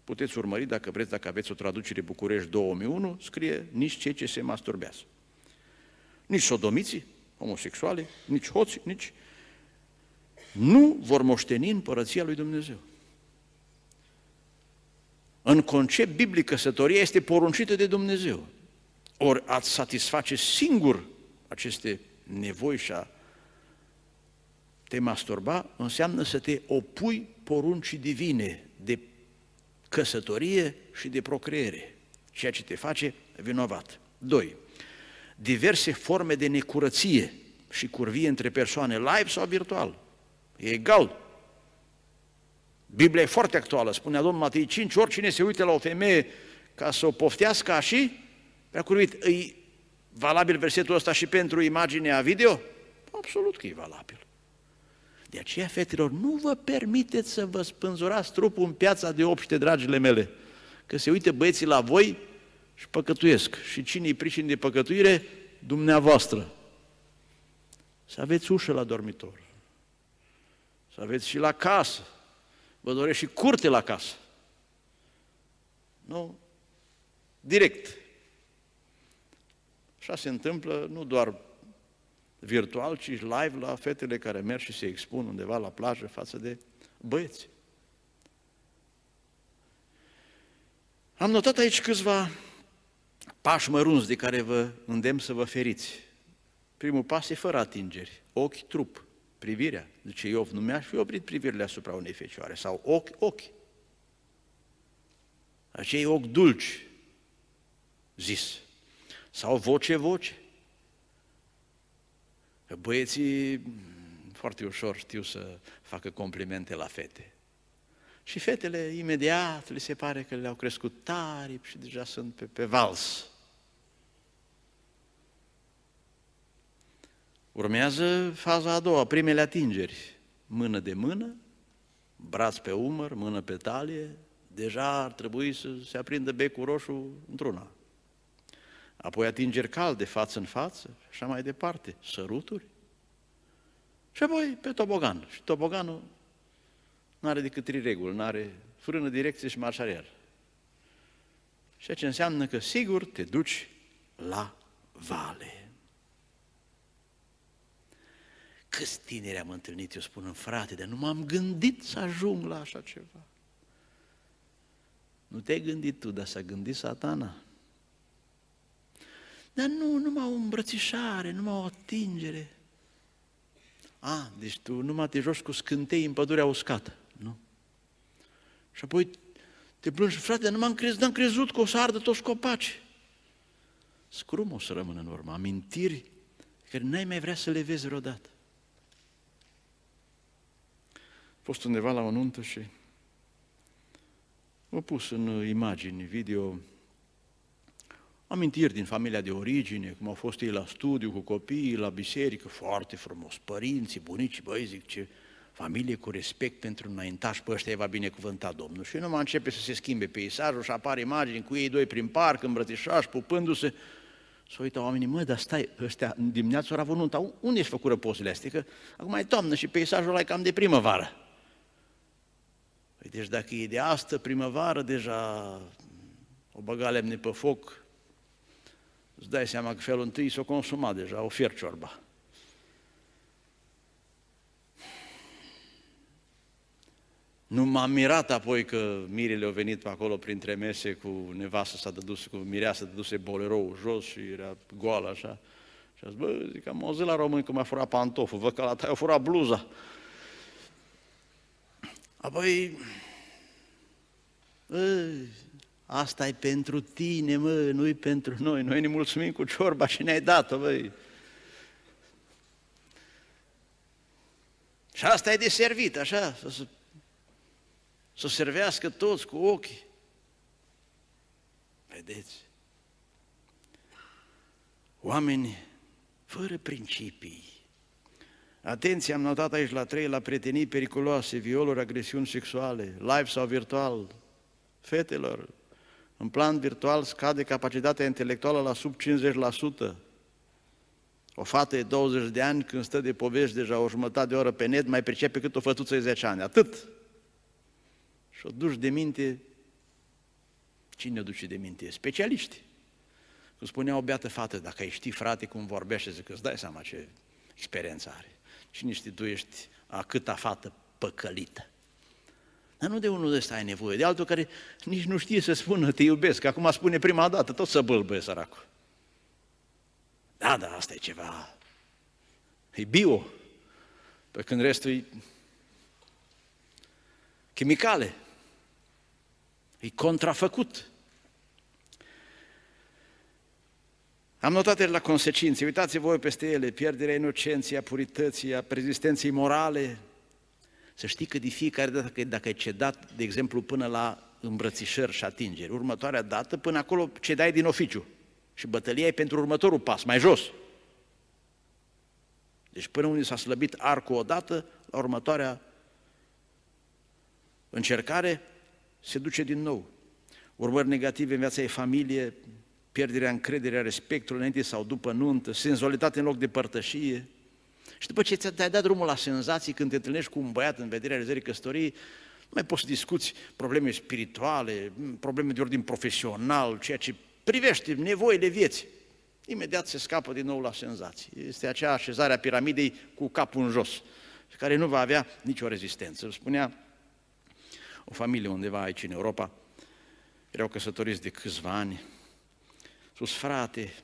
puteți urmări dacă vreți, dacă aveți o traducere București 2001, scrie nici cei ce se masturbează. Nici sodomiții, homosexuale, nici hoți, nici... Nu vor moșteni împărăția lui Dumnezeu. În concept biblic, căsătoria este poruncită de Dumnezeu. Ori ați satisface singur aceste nevoi și a te masturba înseamnă să te opui poruncii divine de căsătorie și de procreere, ceea ce te face vinovat. 2. Diverse forme de necurăție și curvie între persoane, live sau virtual. E egal. Biblia e foarte actuală, spunea Domnul Matei 5, oricine se uite la o femeie ca să o poftească și prea curvit, îi valabil versetul ăsta și pentru imaginea video? Absolut că e valabil. De aceea, fetelor, nu vă permiteți să vă spânzurați trupul în piața de obște, dragile mele, că se uite băieții la voi și păcătuiesc. Și cine îi pricin de păcătuire? Dumneavoastră. Să aveți ușă la dormitor. Să aveți și la casă. Vă doresc și curte la casă. Nu? Direct. Așa se întâmplă nu doar virtual, ci live la fetele care merg și se expun undeva la plajă față de băieți. Am notat aici câțiva pași mărunți de care vă îndemn să vă feriți. Primul pas e fără atingeri, ochi, trup, privirea. Zice Iov, nu mi-aș fi oprit privirile asupra unei fecioare, sau ochi, ochi. Acei ochi dulci, zis sau voce-voce. Că băieții foarte ușor știu să facă complimente la fete. Și fetele, imediat, li se pare că le-au crescut tari și deja sunt pe, pe vals. Urmează faza a doua, primele atingeri. Mână de mână, braț pe umăr, mână pe talie, deja ar trebui să se aprindă becul roșu într-una. Apoi atingeri calde, față în față, și așa mai departe, săruturi. Și apoi pe tobogan. Și toboganul nu are decât trei reguli, nu are frână, direcție și marșarier. Ceea ce înseamnă că sigur te duci la vale. Câți tineri am întâlnit, eu spun, frate, dar nu m-am gândit să ajung la așa ceva. Nu te-ai gândit tu, dar s-a gândit satana. Dar nu, numai o îmbrățișare, numai o atingere. A, deci tu numai te joci cu scântei în pădurea uscată, nu? Și apoi te plângi, frate, nu m-am crezut, n-am crezut că o să ardă toți copaci. Scrum o să rămână în urmă, amintiri care n-ai mai vrea să le vezi vreodată. A fost undeva la o nuntă și au pus în imagini, video, amintiri din familia de origine, cum au fost ei la studiu cu copiii, la biserică, foarte frumos, părinții, bunicii, băi, zic ce familie cu respect pentru înaintaș, pe ăștia va binecuvânta Domnul. Și numai începe să se schimbe peisajul și apar imagini cu ei doi prin parc, îmbrățișași, pupându-se. Să uită oamenii, mă, dar stai, ăștia în dimineață au avut nunta, unde ești făcură pozele astea? Că acum e toamnă și peisajul ăla e cam de primăvară. Păi deci dacă e de astă primăvară, deja o băga lemne pe foc, îți dai seama că felul întâi s-o consumat deja, o fier ciorba. Nu m-am mirat apoi că mirile au venit pe acolo printre mese cu nevastă s-a dădus, cu mireasă dăduse bolerou jos și era goală așa. Și a zis, bă, zic, am auzit la români că mi-a furat pantoful, văd că la ta a furat bluza. Apoi, asta e pentru tine, mă, nu-i pentru noi. Noi ne mulțumim cu ciorba și ne-ai dat-o, băi. Și asta e de servit, așa, să, să, să servească toți cu ochii. Vedeți? Oameni fără principii, Atenție, am notat aici la trei, la prietenii periculoase, violuri, agresiuni sexuale, live sau virtual, fetelor, în plan virtual scade capacitatea intelectuală la sub 50%. O fată de 20 de ani, când stă de povești deja o jumătate de oră pe net, mai pricepe cât o fătuță de 10 ani. Atât! Și o duci de minte, cine o duce de minte? Specialiști. Cum spunea o beată fată, dacă ai ști, frate, cum vorbește, zic, îți dai seama ce experiență are. Cine știi tu ești a câta fată păcălită. Dar nu de unul de ăsta ai nevoie, de altul care nici nu știe să spună te iubesc, acum spune prima dată, tot să bâlbăie săracul. Da, da, asta e ceva, e bio, pe când restul e chimicale, e contrafăcut. Am notat la consecințe, uitați voi peste ele, pierderea inocenței, a purității, a prezistenței morale. Să știi că de fiecare dată, dacă ai cedat, de exemplu, până la îmbrățișări și atingeri, următoarea dată, până acolo cedai din oficiu și bătălia e pentru următorul pas, mai jos. Deci până unde s-a slăbit arcul odată, la următoarea încercare se duce din nou. Urmări negative în viața ei familie, pierderea încrederea, respectului înainte sau după nuntă, senzualitate în loc de părtășie. Și după ce ți-ai dat drumul la senzații când te întâlnești cu un băiat în vederea realizării căsătoriei, nu mai poți să discuți probleme spirituale, probleme de ordin profesional, ceea ce privește nevoile vieții. Imediat se scapă din nou la senzații. Este acea așezare a piramidei cu capul în jos, care nu va avea nicio rezistență. Spunea o familie undeva aici în Europa, erau căsătoriți de câțiva ani, spus, frate,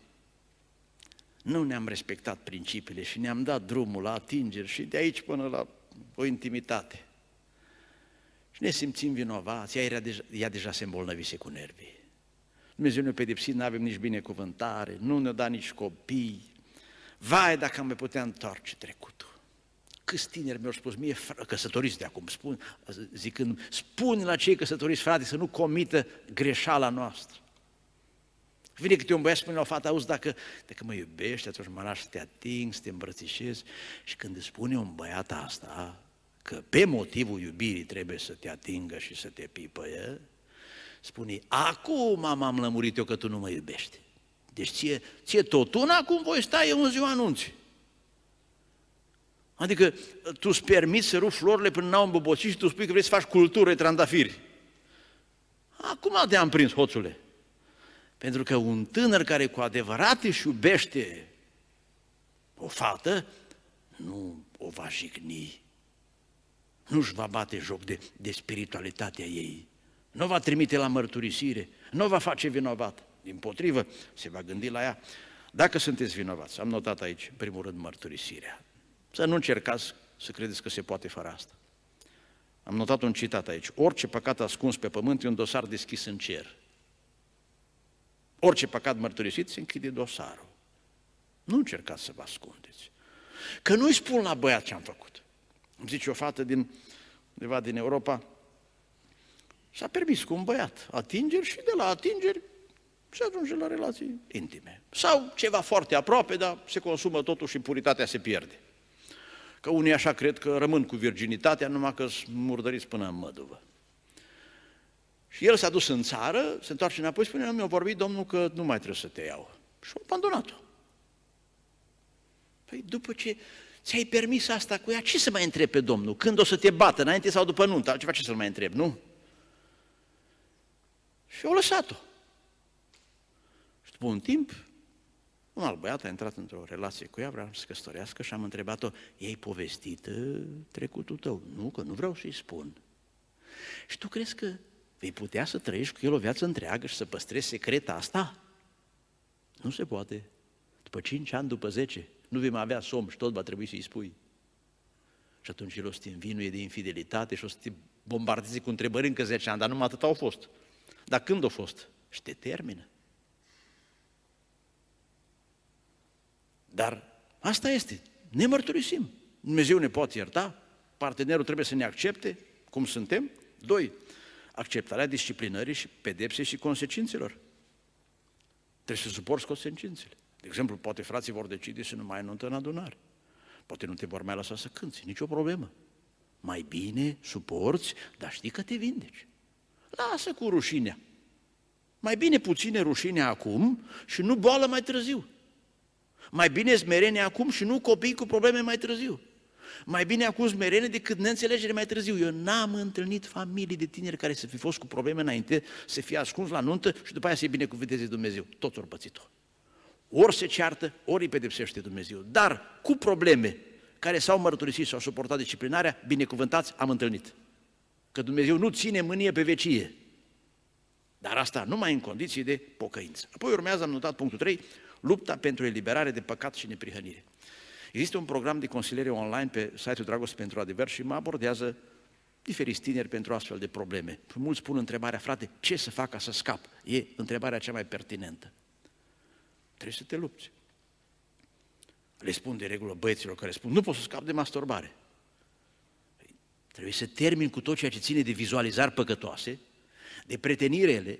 nu ne-am respectat principiile și ne-am dat drumul la atingeri și de aici până la o intimitate. Și ne simțim vinovați, ea, era deja, ea deja se îmbolnăvise cu nervii. Dumnezeu ne-a pedepsit, nu avem nici binecuvântare, nu ne-a dat nici copii. Vai dacă am mai putea întoarce trecutul. câți tineri mi-au spus mie, căsătoriți de acum, spun, zicând, spune la cei căsătoriți, frate, să nu comită greșeala noastră. Vine câte un băiat, spune la o fată, auzi, dacă, dacă mă iubești, atunci mă lași să te ating, să te îmbrățișezi. Și când îți spune un băiat asta, că pe motivul iubirii trebuie să te atingă și să te pipăie, spune, acum m-am lămurit eu că tu nu mă iubești. Deci ție, ție tot una acum voi sta eu în ziua anunții. Adică tu îți permiți să rupi florile până n-au îmbobocit și tu spui că vrei să faci cultură de trandafiri. Acum te-am prins, hoțule. Pentru că un tânăr care cu adevărat își iubește o fată, nu o va jigni. Nu își va bate joc de, de spiritualitatea ei. Nu va trimite la mărturisire, nu va face vinovat. Din potrivă, se va gândi la ea. Dacă sunteți vinovați, am notat aici, în primul rând, mărturisirea. Să nu încercați să credeți că se poate fără asta. Am notat un citat aici. Orice păcat ascuns pe pământ e un dosar deschis în cer. Orice păcat mărturisit se închide dosarul. Nu încercați să vă ascundeți. Că nu-i spun la băiat ce am făcut. Îmi zice o fată din, undeva din Europa, s-a permis cu un băiat atingeri și de la atingeri se ajunge la relații intime. Sau ceva foarte aproape, dar se consumă totul și puritatea se pierde. Că unii așa cred că rămân cu virginitatea, numai că sunt murdăriți până în măduvă. Și el s-a dus în țară, se întoarce înapoi, spune, nu mi-a vorbit Domnul că nu mai trebuie să te iau. Și a abandonat-o. Păi după ce ți-ai permis asta cu ea, ce să mai întrebi pe Domnul? Când o să te bată, înainte sau după nuntă? Altceva ce să-l mai întreb, nu? Și au lăsat-o. Și după un timp, un alt băiat a intrat într-o relație cu ea, vrea să se căsătorească și am întrebat-o, ei povestit uh, trecutul tău? Nu, că nu vreau să-i spun. Și tu crezi că vei putea să trăiești cu el o viață întreagă și să păstrezi secreta asta? Nu se poate. După 5 ani, după 10, nu vei mai avea somn și tot va trebui să-i spui. Și atunci el o să te învinuie de infidelitate și o să te bombardeze cu întrebări încă 10 ani, dar numai atât au fost. Dar când au fost? Și te termină. Dar asta este, ne mărturisim. Dumnezeu ne poate ierta, partenerul trebuie să ne accepte cum suntem. Doi, acceptarea disciplinării și pedepsei și consecințelor. Trebuie să suporți consecințele. De exemplu, poate frații vor decide să nu mai înuntă în adunare. Poate nu te vor mai lăsa să cânți, nicio problemă. Mai bine suporți, dar știi că te vindeci. Lasă cu rușinea. Mai bine puține rușine acum și nu boală mai târziu. Mai bine smerenie acum și nu copii cu probleme mai târziu. Mai bine acum smerenie decât neînțelegere mai târziu. Eu n-am întâlnit familii de tineri care să fi fost cu probleme înainte, să fie ascuns la nuntă și după aia să-i binecuvânteze Dumnezeu. Toți ori pățit-o. Ori se ceartă, ori îi pedepsește Dumnezeu. Dar cu probleme care s-au mărturisit și au suportat disciplinarea, binecuvântați, am întâlnit. Că Dumnezeu nu ține mânie pe vecie. Dar asta numai în condiții de pocăință. Apoi urmează, am notat punctul 3, lupta pentru eliberare de păcat și neprihănire. Există un program de consiliere online pe site-ul Dragoste pentru Adevăr și mă abordează diferiți tineri pentru astfel de probleme. Mulți pun întrebarea, frate, ce să fac ca să scap? E întrebarea cea mai pertinentă. Trebuie să te lupți. Le spun de regulă băieților care spun, nu pot să scap de masturbare. Păi, trebuie să termin cu tot ceea ce ține de vizualizări păcătoase, de pretenirele,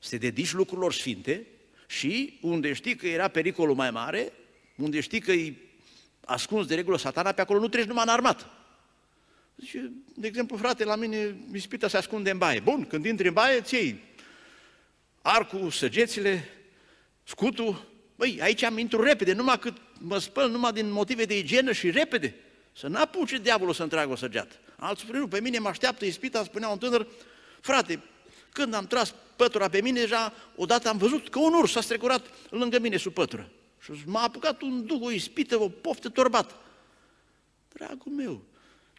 să te dedici lucrurilor sfinte și unde știi că era pericolul mai mare, unde știi că e ascuns de regulă satana, pe acolo nu treci numai în armată. Zice, de exemplu, frate, la mine ispita se ascunde în baie. Bun, când intri în baie, ți iei arcul, săgețile, scutul. Băi, aici am intru repede, numai cât mă spăl, numai din motive de igienă și repede. Să n-apuce diavolul să întreagă o săgeată. Alții spune, nu, pe mine mă așteaptă ispita, spunea un tânăr, frate, când am tras pătura pe mine, deja odată am văzut că un urs s-a strecurat lângă mine sub pătură. Și m-a apucat un duh, o ispită, o poftă turbat. Dragul meu,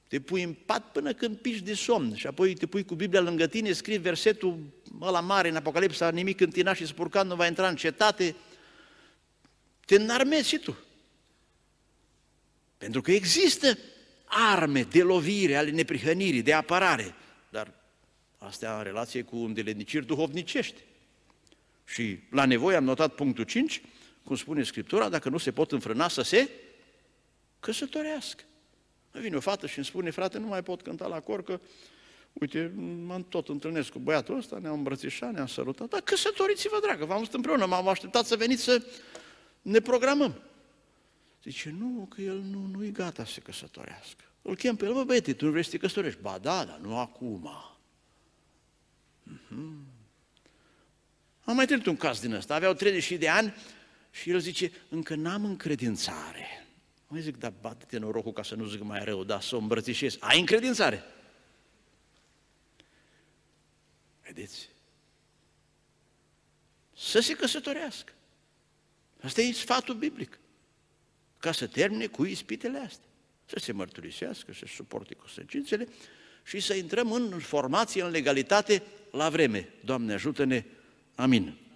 te pui în pat până când piși de somn și apoi te pui cu Biblia lângă tine, scrii versetul ăla mare în Apocalipsa, nimic întina și spurcat nu va intra în cetate, te înarmezi și tu. Pentru că există arme de lovire, ale neprihănirii, de apărare, dar astea în relație cu îndeletniciri duhovnicești. Și la nevoie am notat punctul 5, cum spune Scriptura, dacă nu se pot înfrâna să se căsătorească. Vine o fată și îmi spune, frate, nu mai pot cânta la cor, că, uite, m-am tot întâlnesc cu băiatul ăsta, ne-am îmbrățișat, ne-am sărutat, dar căsătoriți-vă, dragă, v-am văzut împreună, m-am așteptat să veniți să ne programăm. Zice, nu, că el nu, nu e gata să se căsătorească. Îl chem pe el, bă, băiete, tu nu vrei să te căsătorești? Ba da, dar nu acum. Mm-hmm. Am mai trăit un caz din ăsta, aveau 30 de ani și el zice, încă n-am încredințare. Mai zic, dar bate-te norocul ca să nu zic mai rău, dar să o îmbrățișez. Ai încredințare? Vedeți? Să se căsătorească. Asta e sfatul biblic. Ca să termine cu ispitele astea. Să se mărturisească, să suporte consecințele și să intrăm în formație, în legalitate, la vreme. Doamne ajută-ne! Amin.